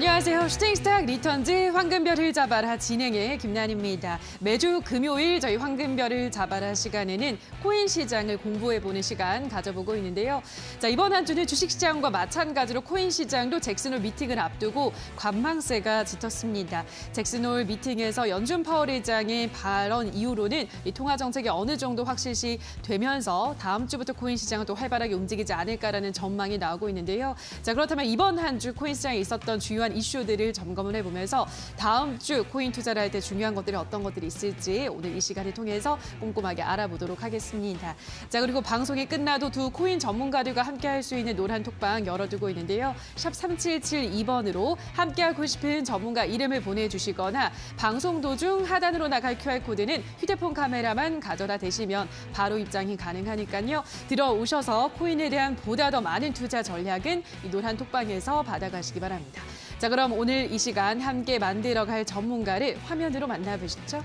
안녕하세요. 슈팅스탁 리턴즈 황금별을 잡아라 진행의 김난입니다. 매주 금요일 저희 황금별을 잡아라 시간에는 코인 시장을 공부해보는 시간 가져보고 있는데요. 자 이번 한 주는 주식시장과 마찬가지로 코인 시장도 잭슨홀 미팅을 앞두고 관망세가 짙었습니다. 잭슨홀 미팅에서 연준 파월 의장의 발언 이후로는 이 통화 정책이 어느 정도 확실시 되면서 다음 주부터 코인 시장은 또 활발하게 움직이지 않을까라는 전망이 나오고 있는데요. 자 그렇다면 이번 한 주 코인 시장에 있었던 주요한 이슈들을 점검을 해보면서 다음 주 코인 투자를 할 때 중요한 것들이 어떤 것들이 있을지 오늘 이 시간을 통해서 꼼꼼하게 알아보도록 하겠습니다. 자 그리고 방송이 끝나도 두 코인 전문가들과 함께 할 수 있는 노란 톡방 열어두고 있는데요. 샵 3772번으로 함께하고 싶은 전문가 이름을 보내주시거나 방송 도중 하단으로 나갈 QR코드는 휴대폰 카메라만 가져다 대시면 바로 입장이 가능하니까요. 들어오셔서 코인에 대한 보다 더 많은 투자 전략은 이 노란 톡방에서 받아가시기 바랍니다. 자, 그럼 오늘 이 시간 함께 만들어갈 전문가를 화면으로 만나보시죠.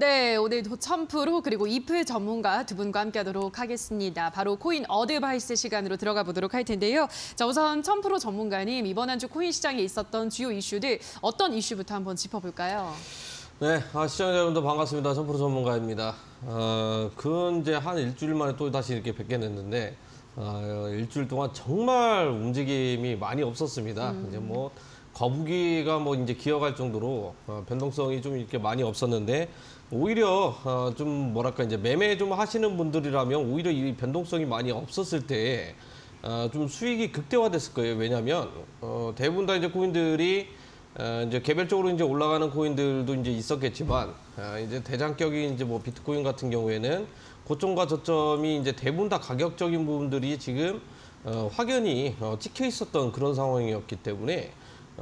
네, 오늘도 1000% 그리고 이프 전문가 두 분과 함께하도록 하겠습니다. 바로 코인 어드바이스 시간으로 들어가 보도록 할 텐데요. 자, 우선 1000% 전문가님 이번 한 주 코인 시장에 있었던 주요 이슈들 어떤 이슈부터 한번 짚어볼까요? 네, 아, 시청자 여러분들 반갑습니다. 1000% 전문가입니다. 어, 그 이제 한 일주일 만에 또 다시 이렇게 뵙게 됐는데 어, 일주일 동안 정말 움직임이 많이 없었습니다. 음. 이제 뭐 거북이가 뭐 이제 기어갈 정도로 어, 변동성이 좀 이렇게 많이 없었는데 오히려 어, 좀 뭐랄까 이제 매매 좀 하시는 분들이라면 오히려 이 변동성이 많이 없었을 때 어, 좀 수익이 극대화됐을 거예요. 왜냐하면 어, 대부분 다 이제 코인들이 어, 이제 개별적으로 이제 올라가는 코인들도 이제 있었겠지만 어, 이제 대장격인 이제 뭐 비트코인 같은 경우에는 고점과 저점이 이제 대부분 다 가격적인 부분들이 지금 어, 확연히 어, 찍혀 있었던 그런 상황이었기 때문에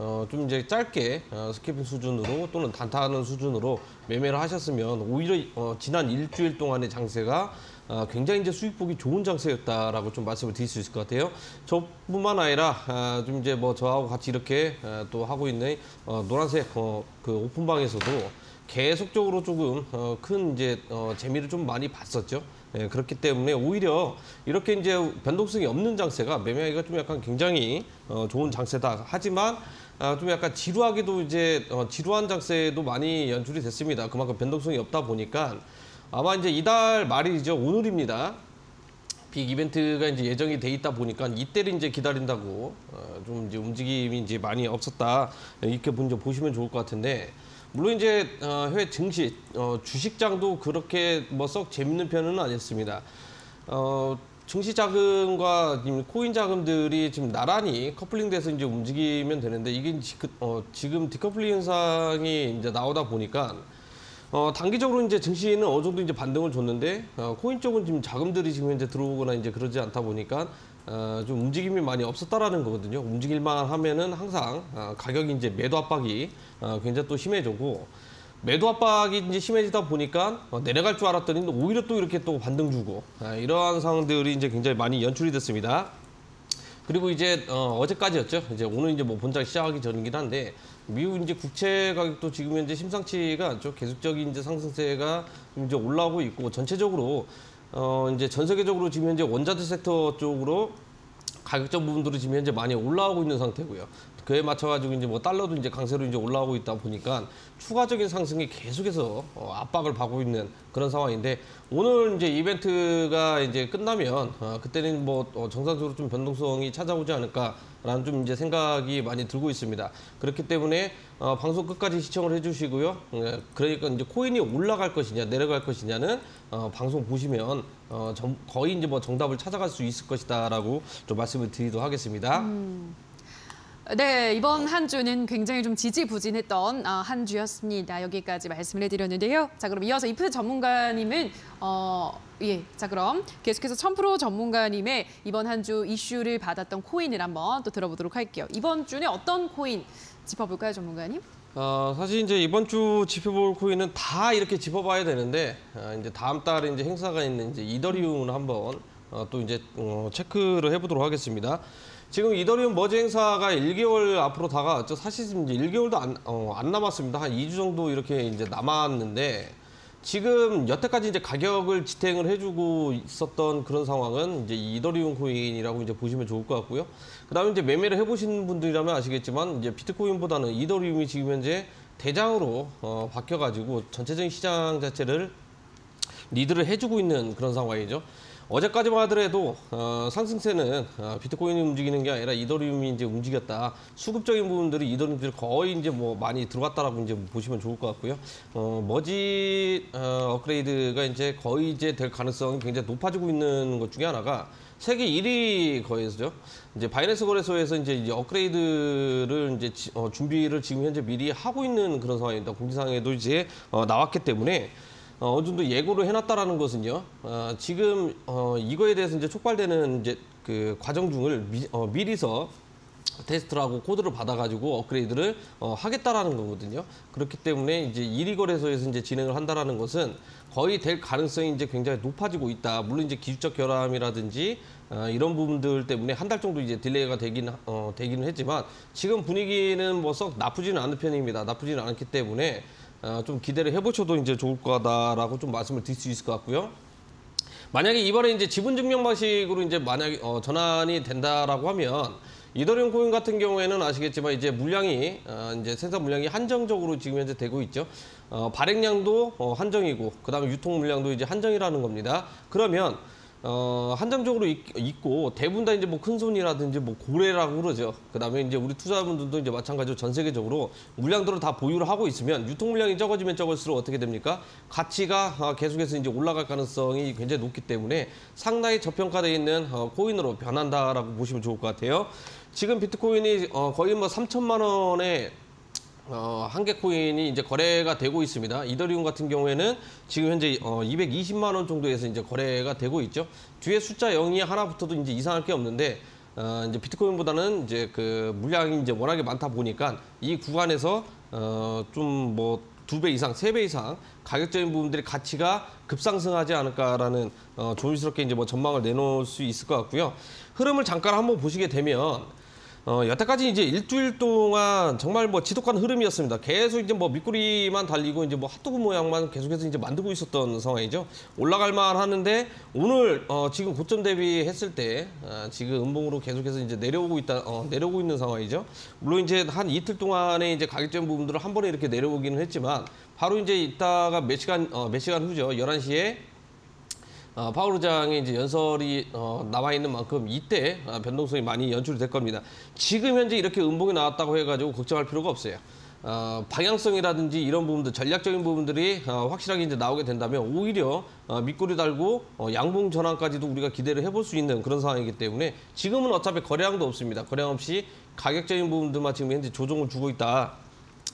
어, 좀 이제 짧게 어, 스케핑 수준으로 또는 단타하는 수준으로 매매를 하셨으면 오히려 어, 지난 일주일 동안의 장세가 어, 굉장히 이제 수익 보기 좋은 장세였다라고 좀 말씀을 드릴 수 있을 것 같아요. 저뿐만 아니라 아, 좀 이제 뭐 저하고 같이 이렇게 아, 또 하고 있는 어, 노란색 어, 그 오픈방에서도 계속적으로 조금 어, 큰 이제 어, 재미를 좀 많이 봤었죠. 예, 그렇기 때문에 오히려 이렇게 이제 변동성이 없는 장세가 매매하기가 좀 약간 굉장히 어, 좋은 장세다. 하지만 아, 좀 약간 지루하기도 이제 어, 지루한 장세도 많이 연출이 됐습니다. 그만큼 변동성이 없다 보니까 아마 이제 이달 말이죠. 오늘입니다. 빅 이벤트가 이제 예정이 돼 있다 보니까 이때를 이제 기다린다고 어, 좀 이제 움직임이 이제 많이 없었다 이렇게 먼저 보시면 좋을 것 같은데 물론 이제 어, 해외 증시 어, 주식장도 그렇게 뭐 썩 재밌는 편은 아니었습니다. 어, 증시 자금과 지금 코인 자금들이 지금 나란히 커플링돼서 이제 움직이면 되는데 이게 지, 어, 지금 디커플링 현상이 이제 나오다 보니까 어, 단기적으로 이제 증시는 어느 정도 이제 반등을 줬는데 어, 코인 쪽은 지금 자금들이 지금 이제 들어오거나 이제 그러지 않다 보니까 어, 좀 움직임이 많이 없었다라는 거거든요. 움직일만 하면은 항상 어, 가격이 이제 매도 압박이 어, 굉장히 또 심해지고 매도 압박이 이제 심해지다 보니까 어, 내려갈 줄 알았더니 오히려 또 이렇게 또 반등 주고 아, 이러한 상황들이 이제 굉장히 많이 연출이 됐습니다. 그리고 이제 어, 어제까지였죠. 이제 오늘 이제 뭐 본장 시작하기 전이긴 한데 미국 이제 국채 가격도 지금 현재 심상치가 않죠. 계속적인 이제 상승세가 좀 이제 올라오고 있고 전체적으로 어 이제 전 세계적으로 지금 현재 원자재 섹터 쪽으로 가격적 부분들이 지금 현재 많이 올라오고 있는 상태고요. 그에 맞춰가지고 이제 뭐 달러도 이제 강세로 이제 올라오고 있다 보니까 추가적인 상승이 계속해서 어, 압박을 받고 있는 그런 상황인데 오늘 이제 이벤트가 이제 끝나면 어, 그때는 뭐 어, 정상적으로 좀 변동성이 찾아오지 않을까라는 좀 이제 생각이 많이 들고 있습니다. 그렇기 때문에 어, 방송 끝까지 시청을 해주시고요. 예, 그러니까 이제 코인이 올라갈 것이냐 내려갈 것이냐는 어, 방송 보시면 어, 정- 거의 이제 뭐 정답을 찾아갈 수 있을 것이다라고 좀 말씀을 드리도록 하겠습니다. 네, 이번 한 주는 굉장히 좀 지지부진했던 어, 한 주였습니다. 여기까지 말씀을 해드렸는데요. 자, 그럼 이어서 이프 전문가님은 어, 예, 자 그럼 계속해서 천프로 전문가님의 이번 한 주 이슈를 받았던 코인을 한번 또 들어보도록 할게요. 이번 주는 어떤 코인 짚어볼까요, 전문가님? 어, 사실 이제 이번 주 짚어볼 코인은 다 이렇게 짚어봐야 되는데 어, 이제 다음 달에 이제 행사가 있는 이제 이더리움을 한번 어, 또 이제 어, 체크를 해보도록 하겠습니다. 지금 이더리움 머지 행사가 1개월 앞으로 다가왔죠. 사실 지금 이제 1개월도 안, 어, 안 남았습니다. 한 2주 정도 이렇게 이제 남았는데 지금 여태까지 이제 가격을 지탱을 해주고 있었던 그런 상황은 이제 이 이더리움 코인이라고 이제 보시면 좋을 것 같고요. 그 다음에 이제 매매를 해보신 분들이라면 아시겠지만 이제 비트코인보다는 이더리움이 지금 현재 대장으로 어, 바뀌어가지고 전체적인 시장 자체를 리드를 해주고 있는 그런 상황이죠. 어제까지만 하더라도 어, 상승세는 어, 비트코인이 움직이는 게 아니라 이더리움이 이제 움직였다. 수급적인 부분들이 이더리움들이 거의 이제 뭐 많이 들어갔다라고 이제 보시면 좋을 것 같고요. 어, 머지 어, 업그레이드가 이제 거의 이제 될 가능성이 굉장히 높아지고 있는 것 중에 하나가 세계 1위 거래소죠. 이제 바이낸스 거래소에서 이제 이제 업그레이드를 이제 지- 어, 준비를 지금 현재 미리 하고 있는 그런 상황입니다. 공지사항에도 이제 어, 나왔기 때문에 어, 어느 정도 예고를 해놨다라는 것은요. 어, 지금 어, 이거에 대해서 이제 촉발되는 이제 그 과정 중을 미, 어, 미리서 테스트를 하고 코드를 받아가지고 업그레이드를 어, 하겠다라는 거거든요. 그렇기 때문에 이제 1위 거래소에서 이제 진행을 한다라는 것은 거의 될 가능성이 이제 굉장히 높아지고 있다. 물론 이제 기술적 결함이라든지 어, 이런 부분들 때문에 한 달 정도 이제 delay가 되긴 어, 되기는 했지만 지금 분위기는 뭐 썩 나쁘지는 않은 편입니다. 나쁘지는 않기 때문에 어, 좀 기대를 해보셔도 이제 좋을 거다라고 좀 말씀을 드릴 수 있을 것 같고요. 만약에 이번에 이제 지분 증명 방식으로 이제 만약에 어, 전환이 된다라고 하면 이더리움 코인 같은 경우에는 아시겠지만 이제 물량이 어, 이제 생산 물량이 한정적으로 지금 현재 되고 있죠. 어, 발행량도 어, 한정이고 그다음에 유통 물량도 이제 한정이라는 겁니다. 그러면 어, 한정적으로 있, 있고 대부분 다 이제 뭐 큰손이라든지 뭐 고래라고 그러죠. 그다음에 이제 우리 투자자분들도 이제 마찬가지로 전 세계적으로 물량들을 다 보유를 하고 있으면 유통 물량이 적어지면 적을수록 어떻게 됩니까? 가치가 어, 계속해서 이제 올라갈 가능성이 굉장히 높기 때문에 상당히 저평가되어 있는 어, 코인으로 변한다라고 보시면 좋을 것 같아요. 지금 비트코인이 어, 거의 뭐 3천만 원에 어, 한 개 코인이 이제 거래가 되고 있습니다. 이더리움 같은 경우에는 지금 현재 어, 220만 원 정도에서 이제 거래가 되고 있죠. 뒤에 숫자 0이 하나 붙어도 이제 이상할 게 없는데 어, 이제 비트코인보다는 이제 그 물량이 이제 워낙에 많다 보니까 이 구간에서 어, 좀뭐 두 배 이상, 세 배 이상 가격적인 부분들이 가치가 급상승하지 않을까라는 어, 조심스럽게 이제 뭐 전망을 내놓을 수 있을 것 같고요. 흐름을 잠깐 한번 보시게 되면 어, 여태까지 이제 일주일 동안 정말 뭐 지독한 흐름이었습니다. 계속 이제 뭐 밑구리만 달리고 이제 뭐 핫도그 모양만 계속해서 이제 만들고 있었던 상황이죠. 올라갈만 하는데 오늘 어, 지금 고점 대비했을 때 아, 지금 음봉으로 계속해서 이제 내려오고 있다, 어, 내려오고 있는 상황이죠. 물론 이제 한 이틀 동안에 이제 가격적인 부분들을 한 번에 이렇게 내려오기는 했지만 바로 이제 이따가 몇 시간, 어, 몇 시간 후죠. 11시에 어, 파월 의장의 이제 연설이 어, 나와 있는 만큼 이때 어, 변동성이 많이 연출이 될 겁니다. 지금 현재 이렇게 음봉이 나왔다고 해가지고 걱정할 필요가 없어요. 어, 방향성이라든지 이런 부분들, 전략적인 부분들이 어, 확실하게 이제 나오게 된다면 오히려 어, 밑꼬리 달고 어, 양봉 전환까지도 우리가 기대를 해볼 수 있는 그런 상황이기 때문에 지금은 어차피 거래량도 없습니다. 거래량 없이 가격적인 부분들만 지금 현재 조정을 주고 있다.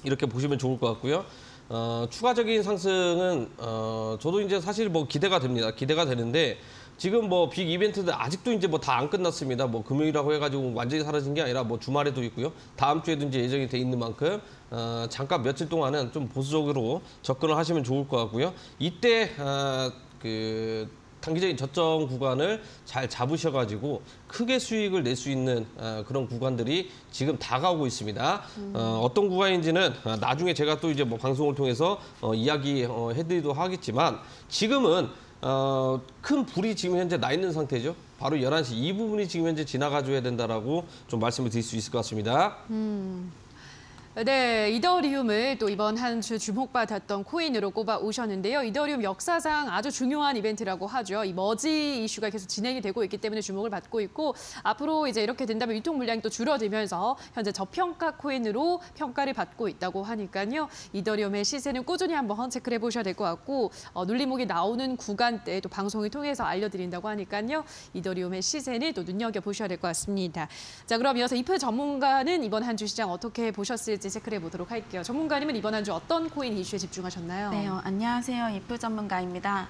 이렇게 보시면 좋을 것 같고요. 어, 추가적인 상승은 어, 저도 이제 사실 뭐 기대가 됩니다. 기대가 되는데 지금 뭐 빅 이벤트들 아직도 이제 뭐 다 안 끝났습니다. 뭐 금요일이라고 해가지고 완전히 사라진 게 아니라 뭐 주말에도 있고요. 다음 주에도 이제 예정이 돼 있는 만큼 어, 잠깐 며칠 동안은 좀 보수적으로 접근을 하시면 좋을 것 같고요. 이때 어, 그 단기적인 저점 구간을 잘 잡으셔가지고 크게 수익을 낼 수 있는 어, 그런 구간들이 지금 다가오고 있습니다. 어, 어떤 구간인지는 어, 나중에 제가 또 이제 뭐 방송을 통해서 어, 이야기 어, 하겠지만 지금은 어, 큰 불이 지금 현재 나 있는 상태죠. 바로 11시 이 부분이 지금 현재 지나가줘야 된다라고 좀 말씀을 드릴 수 있을 것 같습니다. 네, 이더리움을 또 이번 한 주 주목받았던 코인으로 꼽아 오셨는데요. 이더리움 역사상 아주 중요한 이벤트라고 하죠. 이 머지 이슈가 계속 진행이 되고 있기 때문에 주목을 받고 있고 앞으로 이제 이렇게 된다면 유통 물량이 또 줄어들면서 현재 저평가 코인으로 평가를 받고 있다고 하니까요. 이더리움의 시세는 꾸준히 한번 체크를 해보셔야 될 것 같고 어, 눌림목이 나오는 구간대 또 방송을 통해서 알려드린다고 하니까요. 이더리움의 시세는 또 눈여겨보셔야 될 것 같습니다. 자, 그럼 이어서 이프 전문가는 이번 한 주 시장 어떻게 보셨을지 체크해 보도록 할게요. 전문가님은 이번 한 주 어떤 코인 이슈에 집중하셨나요? 네, 어, 안녕하세요. 이프 전문가입니다.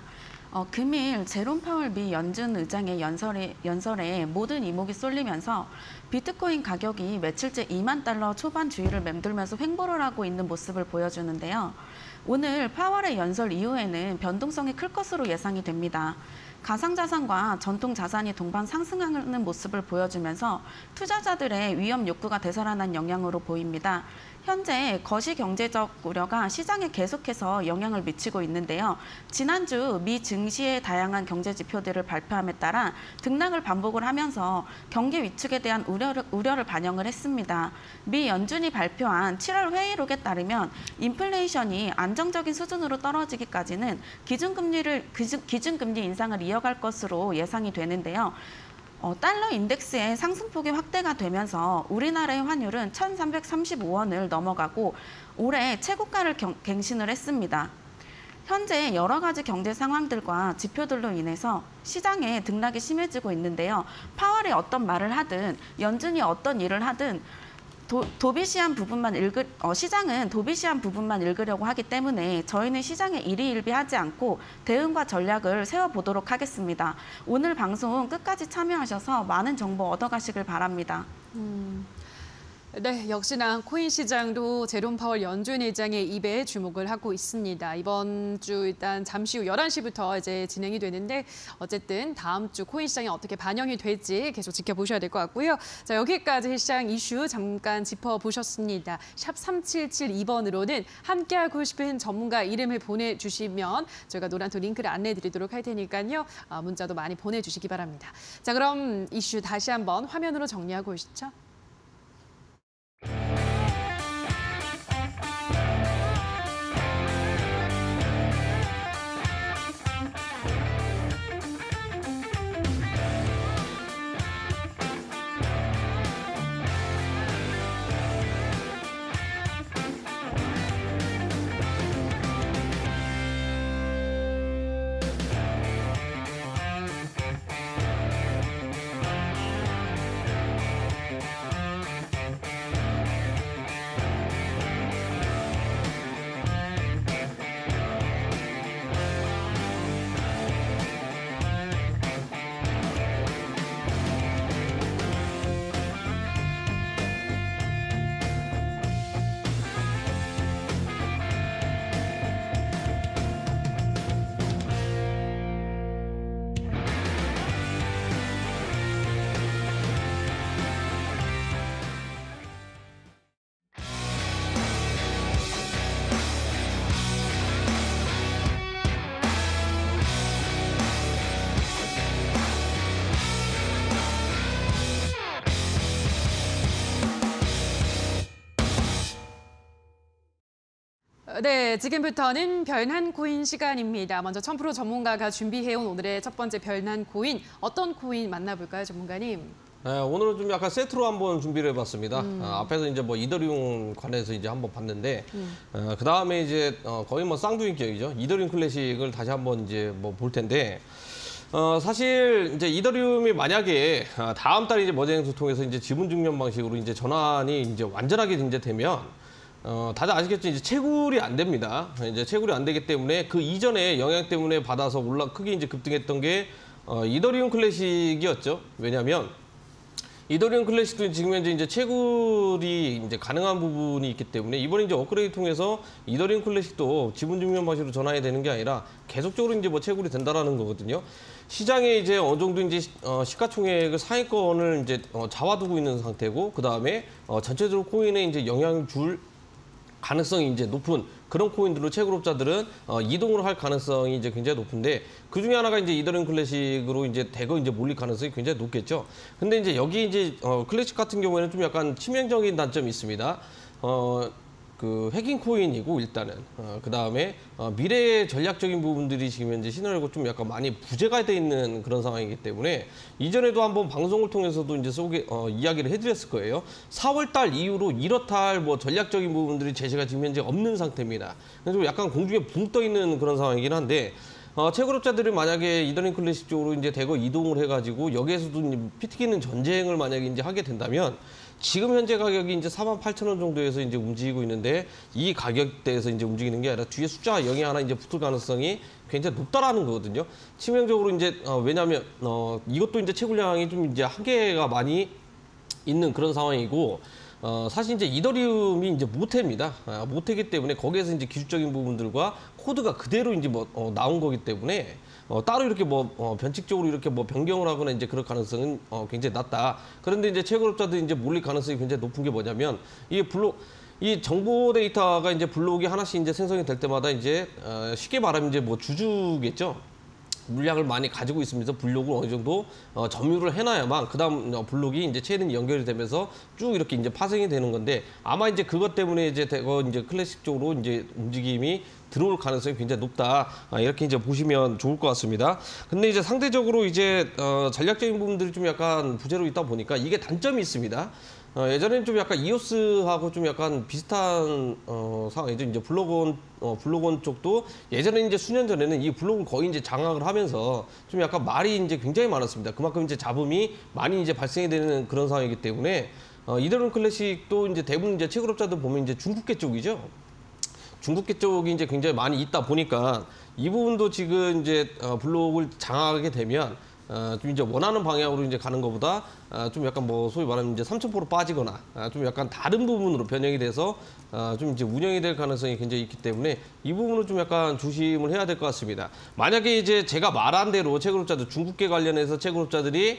어, 금일 제롬 파월 미 연준 의장의 연설에, 연설에 모든 이목이 쏠리면서 비트코인 가격이 며칠째 2만 달러 초반 주위를 맴돌면서 횡보를 하고 있는 모습을 보여주는데요. 오늘 파월의 연설 이후에는 변동성이 클 것으로 예상이 됩니다. 가상자산과 전통자산이 동반 상승하는 모습을 보여주면서 투자자들의 위험 욕구가 되살아난 영향으로 보입니다. 현재 거시 경제적 우려가 시장에 계속해서 영향을 미치고 있는데요. 지난주 미 증시의 다양한 경제 지표들을 발표함에 따라 등락을 반복을 하면서 경기 위축에 대한 우려를, 우려를 반영을 했습니다. 미 연준이 발표한 7월 회의록에 따르면 인플레이션이 안정적인 수준으로 떨어지기까지는 기준금리를 기준, 기준금리 인상을 이어갈 것으로 예상이 되는데요. 어, 달러 인덱스의 상승폭이 확대가 되면서 우리나라의 환율은 1,335원을 넘어가고 올해 최고가를 경, 갱신을 했습니다. 현재 여러 가지 경제 상황들과 지표들로 인해서 시장의 등락이 심해지고 있는데요. 파월이 어떤 말을 하든 연준이 어떤 일을 하든 도, 도비시한 부분만 읽을 어, 시장은 도비시한 부분만 읽으려고 하기 때문에 저희는 시장에 일희일비하지 않고 대응과 전략을 세워보도록 하겠습니다. 오늘 방송 끝까지 참여하셔서 많은 정보 얻어가시길 바랍니다. 음. 네, 역시나 코인 시장도 제롬 파월 연준 의장의 입에 주목을 하고 있습니다. 이번 주 일단 잠시 후 11시부터 이제 진행이 되는데 어쨌든 다음 주 코인 시장이 어떻게 반영이 될지 계속 지켜보셔야 될 것 같고요. 자, 여기까지 시장 이슈 잠깐 짚어보셨습니다. 샵 3772번으로는 함께하고 싶은 전문가 이름을 보내주시면 저희가 노란토 링크를 안내해드리도록 할 테니까요. 아, 문자도 많이 보내주시기 바랍니다. 자, 그럼 이슈 다시 한번 화면으로 정리하고 오시죠. Thank you 네, 지금부터는 별난 코인 시간입니다. 먼저 1000% 전문가가 준비해온 오늘의 첫 번째 별난 코인 어떤 코인 만나볼까요, 전문가님? 네, 오늘은 좀 약간 세트로 한번 준비를 해봤습니다. 음. 어, 앞에서 이제 뭐 이더리움 관해서 이제 한번 봤는데, 음. 어, 그 다음에 이제 어, 거의 뭐 쌍둥이격이죠. 이더리움 클래식을 다시 한번 이제 뭐 볼 텐데, 어, 사실 이제 이더리움이 만약에 어, 다음 달 이제 머지행수 통해서 이제 지분 증명 방식으로 이제 전환이 이제 완전하게 이제 되면 어, 다들 아시겠죠? 이제 채굴이 안 됩니다. 이제 채굴이 안 되기 때문에 그 이전에 영향 때문에 받아서 올라 크게 이제 급등했던 게 어, 이더리움 클래식이었죠. 왜냐하면 이더리움 클래식도 지금 현재 이제 채굴이 이제 가능한 부분이 있기 때문에 이번에 이제 업그레이드 통해서 이더리움 클래식도 지분 증명 방식으로 전환이 되는 게 아니라 계속적으로 이제 뭐 채굴이 된다라는 거거든요. 시장에 이제 어느 정도 이제 어, 시가총액을 상위권을 이제 어, 잡아두고 있는 상태고 그 다음에 어, 전체적으로 코인에 이제 영향을 줄 가능성이 이제 높은 그런 코인들로 채굴업자들은 어, 이동을 할 가능성이 이제 굉장히 높은데 그 중에 하나가 이제 이더리움 클래식으로 이제 대거 이제 몰릴 가능성이 굉장히 높겠죠. 근데 이제 여기 이제 어, 클래식 같은 경우에는 좀 약간 치명적인 단점이 있습니다. 어, 그 해킹 코인이고 일단은 어, 그 다음에 어, 미래의 전략적인 부분들이 지금 현재 시나리오가 좀 약간 많이 부재가 돼 있는 그런 상황이기 때문에 이전에도 한번 방송을 통해서도 이제 소개 어, 이야기를 해드렸을 거예요. 4월달 이후로 이렇다 할 뭐 전략적인 부분들이 제시가 지금 현재 없는 상태입니다. 그래서 좀 약간 공중에 붕 떠 있는 그런 상황이긴 한데 어, 채굴업자들이 만약에 이더링 클래식 쪽으로 이제 대거 이동을 해가지고 여기에서도 이제 피 튀기는 전쟁을 만약에 이제 하게 된다면 지금 현재 가격이 이제 4만 8천 원 정도에서 이제 움직이고 있는데 이 가격대에서 이제 움직이는 게 아니라 뒤에 숫자가 0이 하나 이제 붙을 가능성이 굉장히 높다라는 거거든요. 치명적으로 이제 어, 왜냐하면 어, 이것도 이제 채굴량이 좀 이제 한계가 많이 있는 그런 상황이고 어, 사실 이제 이더리움이 이제 모태입니다. 아, 모태기 때문에 거기에서 이제 기술적인 부분들과 코드가 그대로 이제 뭐 어, 나온 거기 때문에 어, 따로 이렇게 뭐 어, 변칙적으로 이렇게 뭐 변경을 하거나 이제 그럴 가능성은 어, 굉장히 낮다. 그런데 이제 채굴업자들이 이제 몰릴 가능성이 굉장히 높은 게 뭐냐면 이게 블록 이 정보 데이터가 이제 블록이 하나씩 이제 생성이 될 때마다 이제 어, 쉽게 말하면 이제 뭐 주주겠죠. 물량을 많이 가지고 있으면서 블록을 어느 정도 어, 점유를 해놔야만 그다음 어, 블록이 이제 체인이 연결이 되면서 쭉 이렇게 이제 파생이 되는 건데 아마 이제 그것 때문에 이제 대거 이제 클래식 쪽으로 이제 움직임이 들어올 가능성이 굉장히 높다 아, 이렇게 이제 보시면 좋을 것 같습니다. 근데 이제 상대적으로 이제 어, 전략적인 부분들이 좀 약간 부재로 있다 보니까 이게 단점이 있습니다. 어, 예전에는 좀 약간 이오스하고 좀 약간 비슷한 어, 상황이죠. 이제 블로건 어, 블로건 쪽도 예전에 이제 수년 전에는 이 블록을 거의 이제 장악을 하면서 좀 약간 말이 이제 굉장히 많았습니다. 그만큼 이제 잡음이 많이 이제 발생이 되는 그런 상황이기 때문에 어, 이더론 클래식도 이제 대부분 이제 채굴업자들 보면 이제 중국계 쪽이죠. 중국계 쪽이 이제 굉장히 많이 있다 보니까 이 부분도 지금 이제 어, 블록을 장악하게 되면 어, 좀 이제 원하는 방향으로 이제 가는 것보다 어, 좀 약간 뭐 소위 말하면 이제 3,000% 빠지거나 아, 좀 약간 다른 부분으로 변형이 돼서 어, 좀 이제 운영이 될 가능성이 굉장히 있기 때문에 이 부분은 좀 약간 조심을 해야 될 것 같습니다. 만약에 이제 제가 말한 대로 채굴업자들 중국계 관련해서 채굴업자들이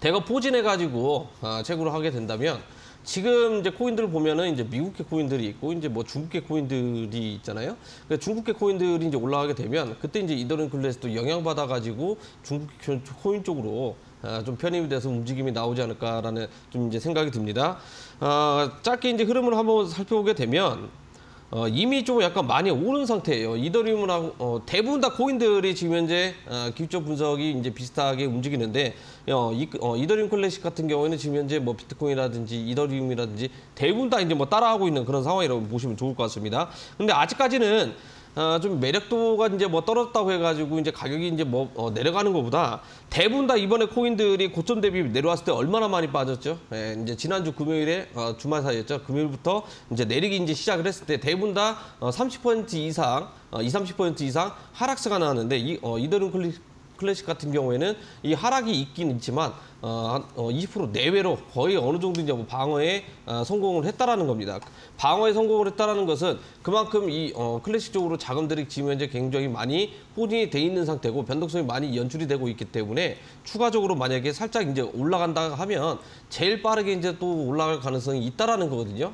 대거 포진해가지고 아, 채굴을 하게 된다면 지금 이제 코인들을 보면은 이제 미국계 코인들이 있고 이제 뭐 중국계 코인들이 있잖아요. 그 중국계 코인들이 이제 올라가게 되면 그때 이제 이더링 클래스도 영향받아 가지고 중국 코인 쪽으로 아, 좀 편입이 돼서 움직임이 나오지 않을까라는 좀 이제 생각이 듭니다. 아, 짧게 이제 흐름을 한번 살펴보게 되면 어, 이미 좀 약간 많이 오른 상태예요. 이더리움하고 어, 대부분 다 코인들이 지금 현재 어, 기술적 분석이 이제 비슷하게 움직이는데 어, 이, 어, 이더리움 클래식 같은 경우에는 지금 현재 뭐 비트코인이라든지 이더리움이라든지 대부분 다 이제 뭐 따라하고 있는 그런 상황이라고 보시면 좋을 것 같습니다. 근데 아직까지는 어, 좀 매력도가 이제 뭐 떨어졌다고 해가지고 이제 가격이 이제 뭐 어, 내려가는 것보다 대부분 다 이번에 코인들이 고점 대비 내려왔을 때 얼마나 많이 빠졌죠? 예, 이제 지난주 금요일에 어, 주말 사이였죠. 금요일부터 이제 내리기 이제 시작을 했을 때 대부분 다 어, 30% 이상, 어, 20, 30% 이상 하락세가 나왔는데 이 어, 이더름 클릭 클래식 같은 경우에는 이 하락이 있긴 있지만 어, 한, 어, 20% 내외로 거의 어느 정도 이제 뭐 방어에 어, 성공을 했다라는 겁니다. 방어에 성공을 했다라는 것은 그만큼 이 어, 클래식 쪽으로 자금들이 지금 현재 굉장히 많이 포진이 돼 있는 상태고 변동성이 많이 연출이 되고 있기 때문에 추가적으로 만약에 살짝 이제 올라간다 하면 제일 빠르게 이제 또 올라갈 가능성이 있다라는 거거든요.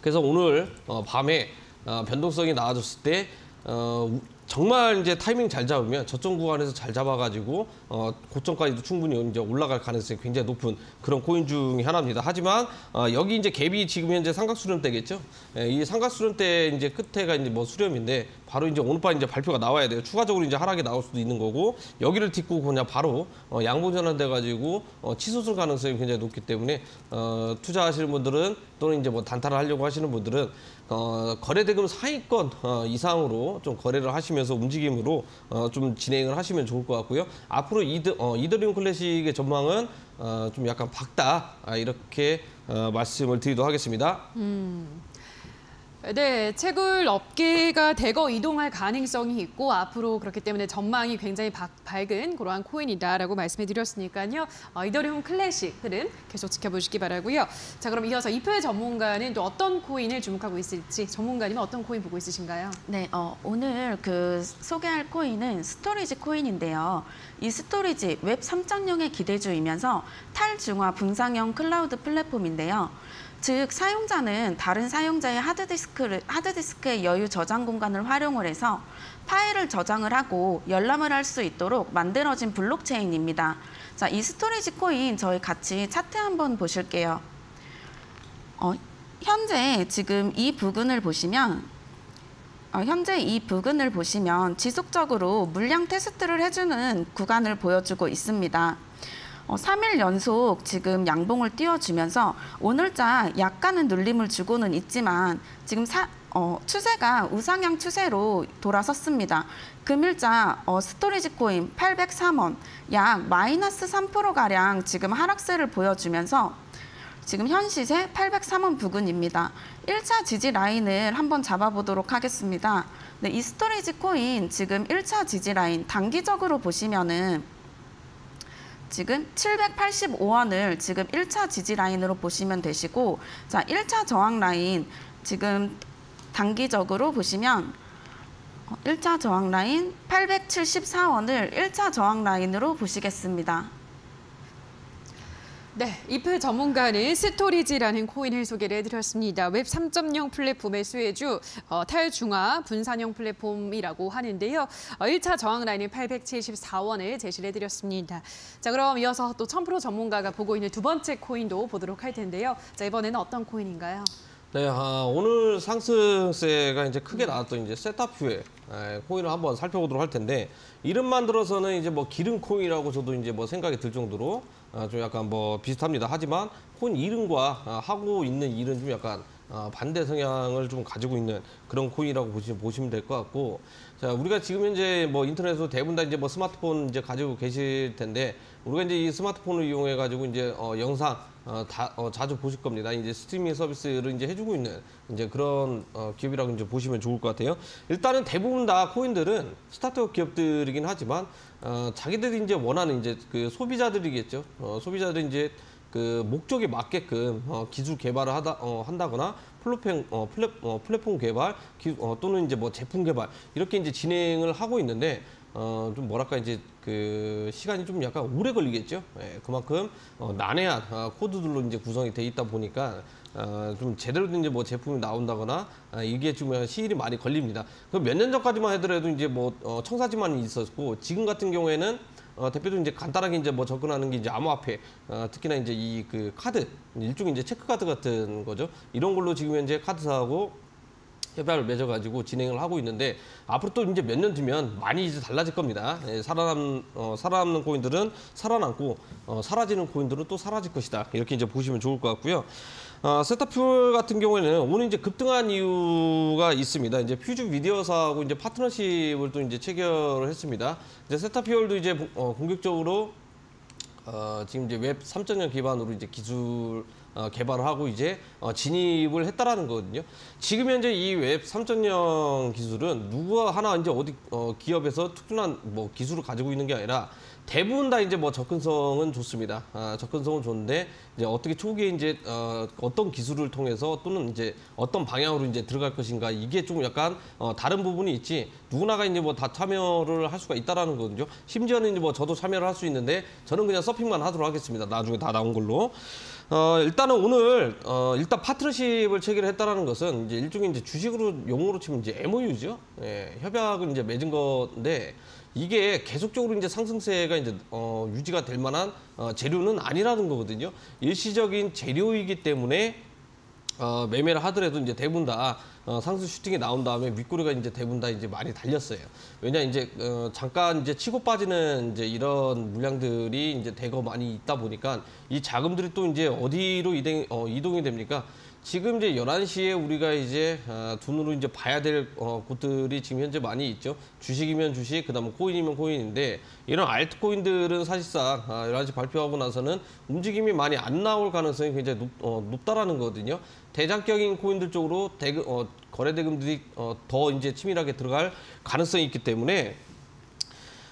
그래서 오늘 어, 밤에 어, 변동성이 나와줬을 때 어, 우- 정말 이제 타이밍 잘 잡으면 저점 구간에서 잘 잡아가지고 어, 고점까지도 충분히 이제 올라갈 가능성이 굉장히 높은 그런 코인 중에 하나입니다. 하지만 어, 여기 이제 갭이 지금 현재 삼각수렴 때겠죠. 예, 이 삼각수렴 때 이제 끝에가 이제 뭐 수렴인데 바로 이제 오늘 밤 이제 발표가 나와야 돼요. 추가적으로 이제 하락이 나올 수도 있는 거고 여기를 딛고 그냥 바로 어, 양보 전환돼 가지고 어, 치솟을 가능성이 굉장히 높기 때문에 어, 투자하시는 분들은 또는 이제 뭐 단타를 하려고 하시는 분들은 어, 거래 대금 상위권 어, 이상으로 좀 거래를 하시면서 움직임으로 어, 좀 진행을 하시면 좋을 것 같고요. 앞으로 이드, 어, 이더리움 클래식의 전망은 어, 좀 약간 밝다 아, 이렇게 어, 말씀을 드리도록 하겠습니다. 네, 채굴 업계가 대거 이동할 가능성이 있고 앞으로 그렇기 때문에 전망이 굉장히 바- 밝은 그러한 코인이다라고 말씀해 드렸으니까요. 어, 이더리움 클래식 흐름 계속 지켜보시기 바라고요. 자, 그럼 이어서 이프 전문가는 또 어떤 코인을 주목하고 있을지 전문가님은 어떤 코인 보고 있으신가요? 네, 어, 오늘 그 소개할 코인은 스토리지 코인인데요. 이 스토리지 웹 3.0의 기대주이면서 탈중앙화 분산형 클라우드 플랫폼인데요. 즉 사용자는 다른 사용자의 하드디스크를 하드디스크의 여유 저장 공간을 활용을 해서 파일을 저장을 하고 열람을 할 수 있도록 만들어진 블록체인입니다. 자, 이 스토리지 코인 저희 같이 차트 한번 보실게요. 어, 현재 지금 이 부근을 보시면 어, 현재 이 부근을 보시면 지속적으로 물량 테스트를 해주는 구간을 보여주고 있습니다. 어, 3일 연속 지금 양봉을 띄워주면서 오늘자 약간은 눌림을 주고는 있지만 지금 사, 어, 추세가 우상향 추세로 돌아섰습니다. 금일자 어, 스토리지 코인 803원 약 마이너스 3%가량 지금 하락세를 보여주면서 지금 현 시세 803원 부근입니다. 1차 지지 라인을 한번 잡아보도록 하겠습니다. 네, 이 스토리지 코인 지금 1차 지지 라인 단기적으로 보시면은 지금 785원을 지금 1차 지지 라인으로 보시면 되시고 자, 1차 저항 라인 지금 단기적으로 보시면 어, 1차 저항 라인 874원을 1차 저항 라인으로 보시겠습니다. 네, 이프 전문가는 스토리지라는 코인을 소개를 해드렸습니다. 웹 3.0 플랫폼의 수혜주 어, 탈중앙화 분산형 플랫폼이라고 하는데요. 어, 1차 저항 라인은 874원을 제시를 해드렸습니다. 자, 그럼 이어서 또1000% 전문가가 보고 있는 두 번째 코인도 보도록 할 텐데요. 자, 이번에는 어떤 코인인가요? 네, 아, 오늘 상승세가 이제 크게 나왔던 이제 세타퓨의 에, 코인을 한번 살펴보도록 할 텐데 이름만 들어서는 이제 뭐 기름 코인이라고 저도 이제 뭐 생각이 들 정도로 아, 좀 약간 뭐 비슷합니다. 하지만 코인 이름과 아, 하고 있는 일은 좀 약간 아, 반대 성향을 좀 가지고 있는 그런 코인이라고 보시면 될 것 같고 자 우리가 지금 현재 뭐 인터넷으로 대부분 다 이제 뭐 스마트폰 이제 가지고 계실 텐데 우리가 이제 이 스마트폰을 이용해 가지고 이제 어, 영상 어, 다, 어, 자주 보실 겁니다. 이제 스트리밍 서비스를 이제 해주고 있는 이제 그런 어, 기업이라고 이제 보시면 좋을 것 같아요. 일단은 대부분 다 코인들은 스타트업 기업들이긴 하지만 어, 자기들이 이제 원하는 이제 그 소비자들이겠죠. 어, 소비자들이 이제 그 목적에 맞게끔 어, 기술 개발을 하다 어, 한다거나 플랫폼 어, 플랫, 어, 플랫폼 개발 기, 어, 또는 이제 뭐 제품 개발 이렇게 이제 진행을 하고 있는데 어, 좀 뭐랄까 이제 그 시간이 좀 약간 오래 걸리겠죠. 예, 그만큼 어, 난해한 어, 코드들로 이제 구성이 돼 있다 보니까 어, 좀 제대로 된 이제 뭐 제품이 나온다거나 아, 이게 좀 시일이 많이 걸립니다. 그 몇 년 전까지만 하더라도 이제 뭐 어, 청사지만 있었고 지금 같은 경우에는 어, 대표도 이제 간단하게 이제 뭐 접근하는 게 이제 암호화폐, 어, 특히나 이제 이 그 카드, 일종의 이제 체크카드 같은 거죠. 이런 걸로 지금 현재 카드사하고 협약을 맺어가지고 진행을 하고 있는데 앞으로 또 이제 몇 년 뒤면 많이 이제 달라질 겁니다. 예, 살아남 어, 살아남는 코인들은 살아남고 어, 사라지는 코인들은 또 사라질 것이다. 이렇게 이제 보시면 좋을 것 같고요. 어, 세타퓨얼 같은 경우에는 오늘 이제 급등한 이유가 있습니다. 이제 퓨즈 미디어사하고 이제 파트너십을 또 이제 체결을 했습니다. 이제 세타퓨얼도 이제 어, 공격적으로 어, 지금 이제 웹 3.0 기반으로 이제 기술 어, 개발을 하고 이제 어, 진입을 했다라는 거거든요. 지금 현재 이 웹 3.0 기술은 누구 하나 이제 어디 어, 기업에서 특별한 뭐 기술을 가지고 있는 게 아니라 대부분 다 이제 뭐 접근성은 좋습니다. 아, 접근성은 좋은데 이제 어떻게 초기에 이제 어, 어떤 기술을 통해서 또는 이제 어떤 방향으로 이제 들어갈 것인가 이게 좀 약간 어, 다른 부분이 있지 누구나가 이제 뭐 다 참여를 할 수가 있다라는 거거든요. 심지어는 이제 뭐 저도 참여를 할 수 있는데 저는 그냥 서핑만 하도록 하겠습니다. 나중에 다 나온 걸로. 어, 일단은 오늘 어, 일단 파트너십을 체결했다라는 것은 이제 일종의 이제 주식으로 용어로 치면 이제 MOU죠. 예, 협약을 이제 맺은 건데 이게 계속적으로 이제 상승세가 이제 어, 유지가 될 만한 어, 재료는 아니라는 거거든요. 일시적인 재료이기 때문에 어, 매매를 하더라도 이제 대부분 다 어, 상승 슈팅이 나온 다음에 윗꼬리가 이제 대부분 다 이제 많이 달렸어요. 왜냐 이제 어, 잠깐 이제 치고 빠지는 이제 이런 물량들이 이제 대거 많이 있다 보니까 이 자금들이 또 이제 어디로 이동, 어, 이동이 됩니까? 지금 이제 11시에 우리가 이제 아, 눈으로 이제 봐야 될 어, 곳들이 지금 현재 많이 있죠. 주식이면 주식, 그다음에 코인이면 코인인데 이런 알트코인들은 사실상 아, 11시 발표하고 나서는 움직임이 많이 안 나올 가능성이 굉장히 높, 어, 높다라는 거거든요. 대장격인 코인들 쪽으로 대금, 어, 거래 대금들이 어, 더 이제 치밀하게 들어갈 가능성이 있기 때문에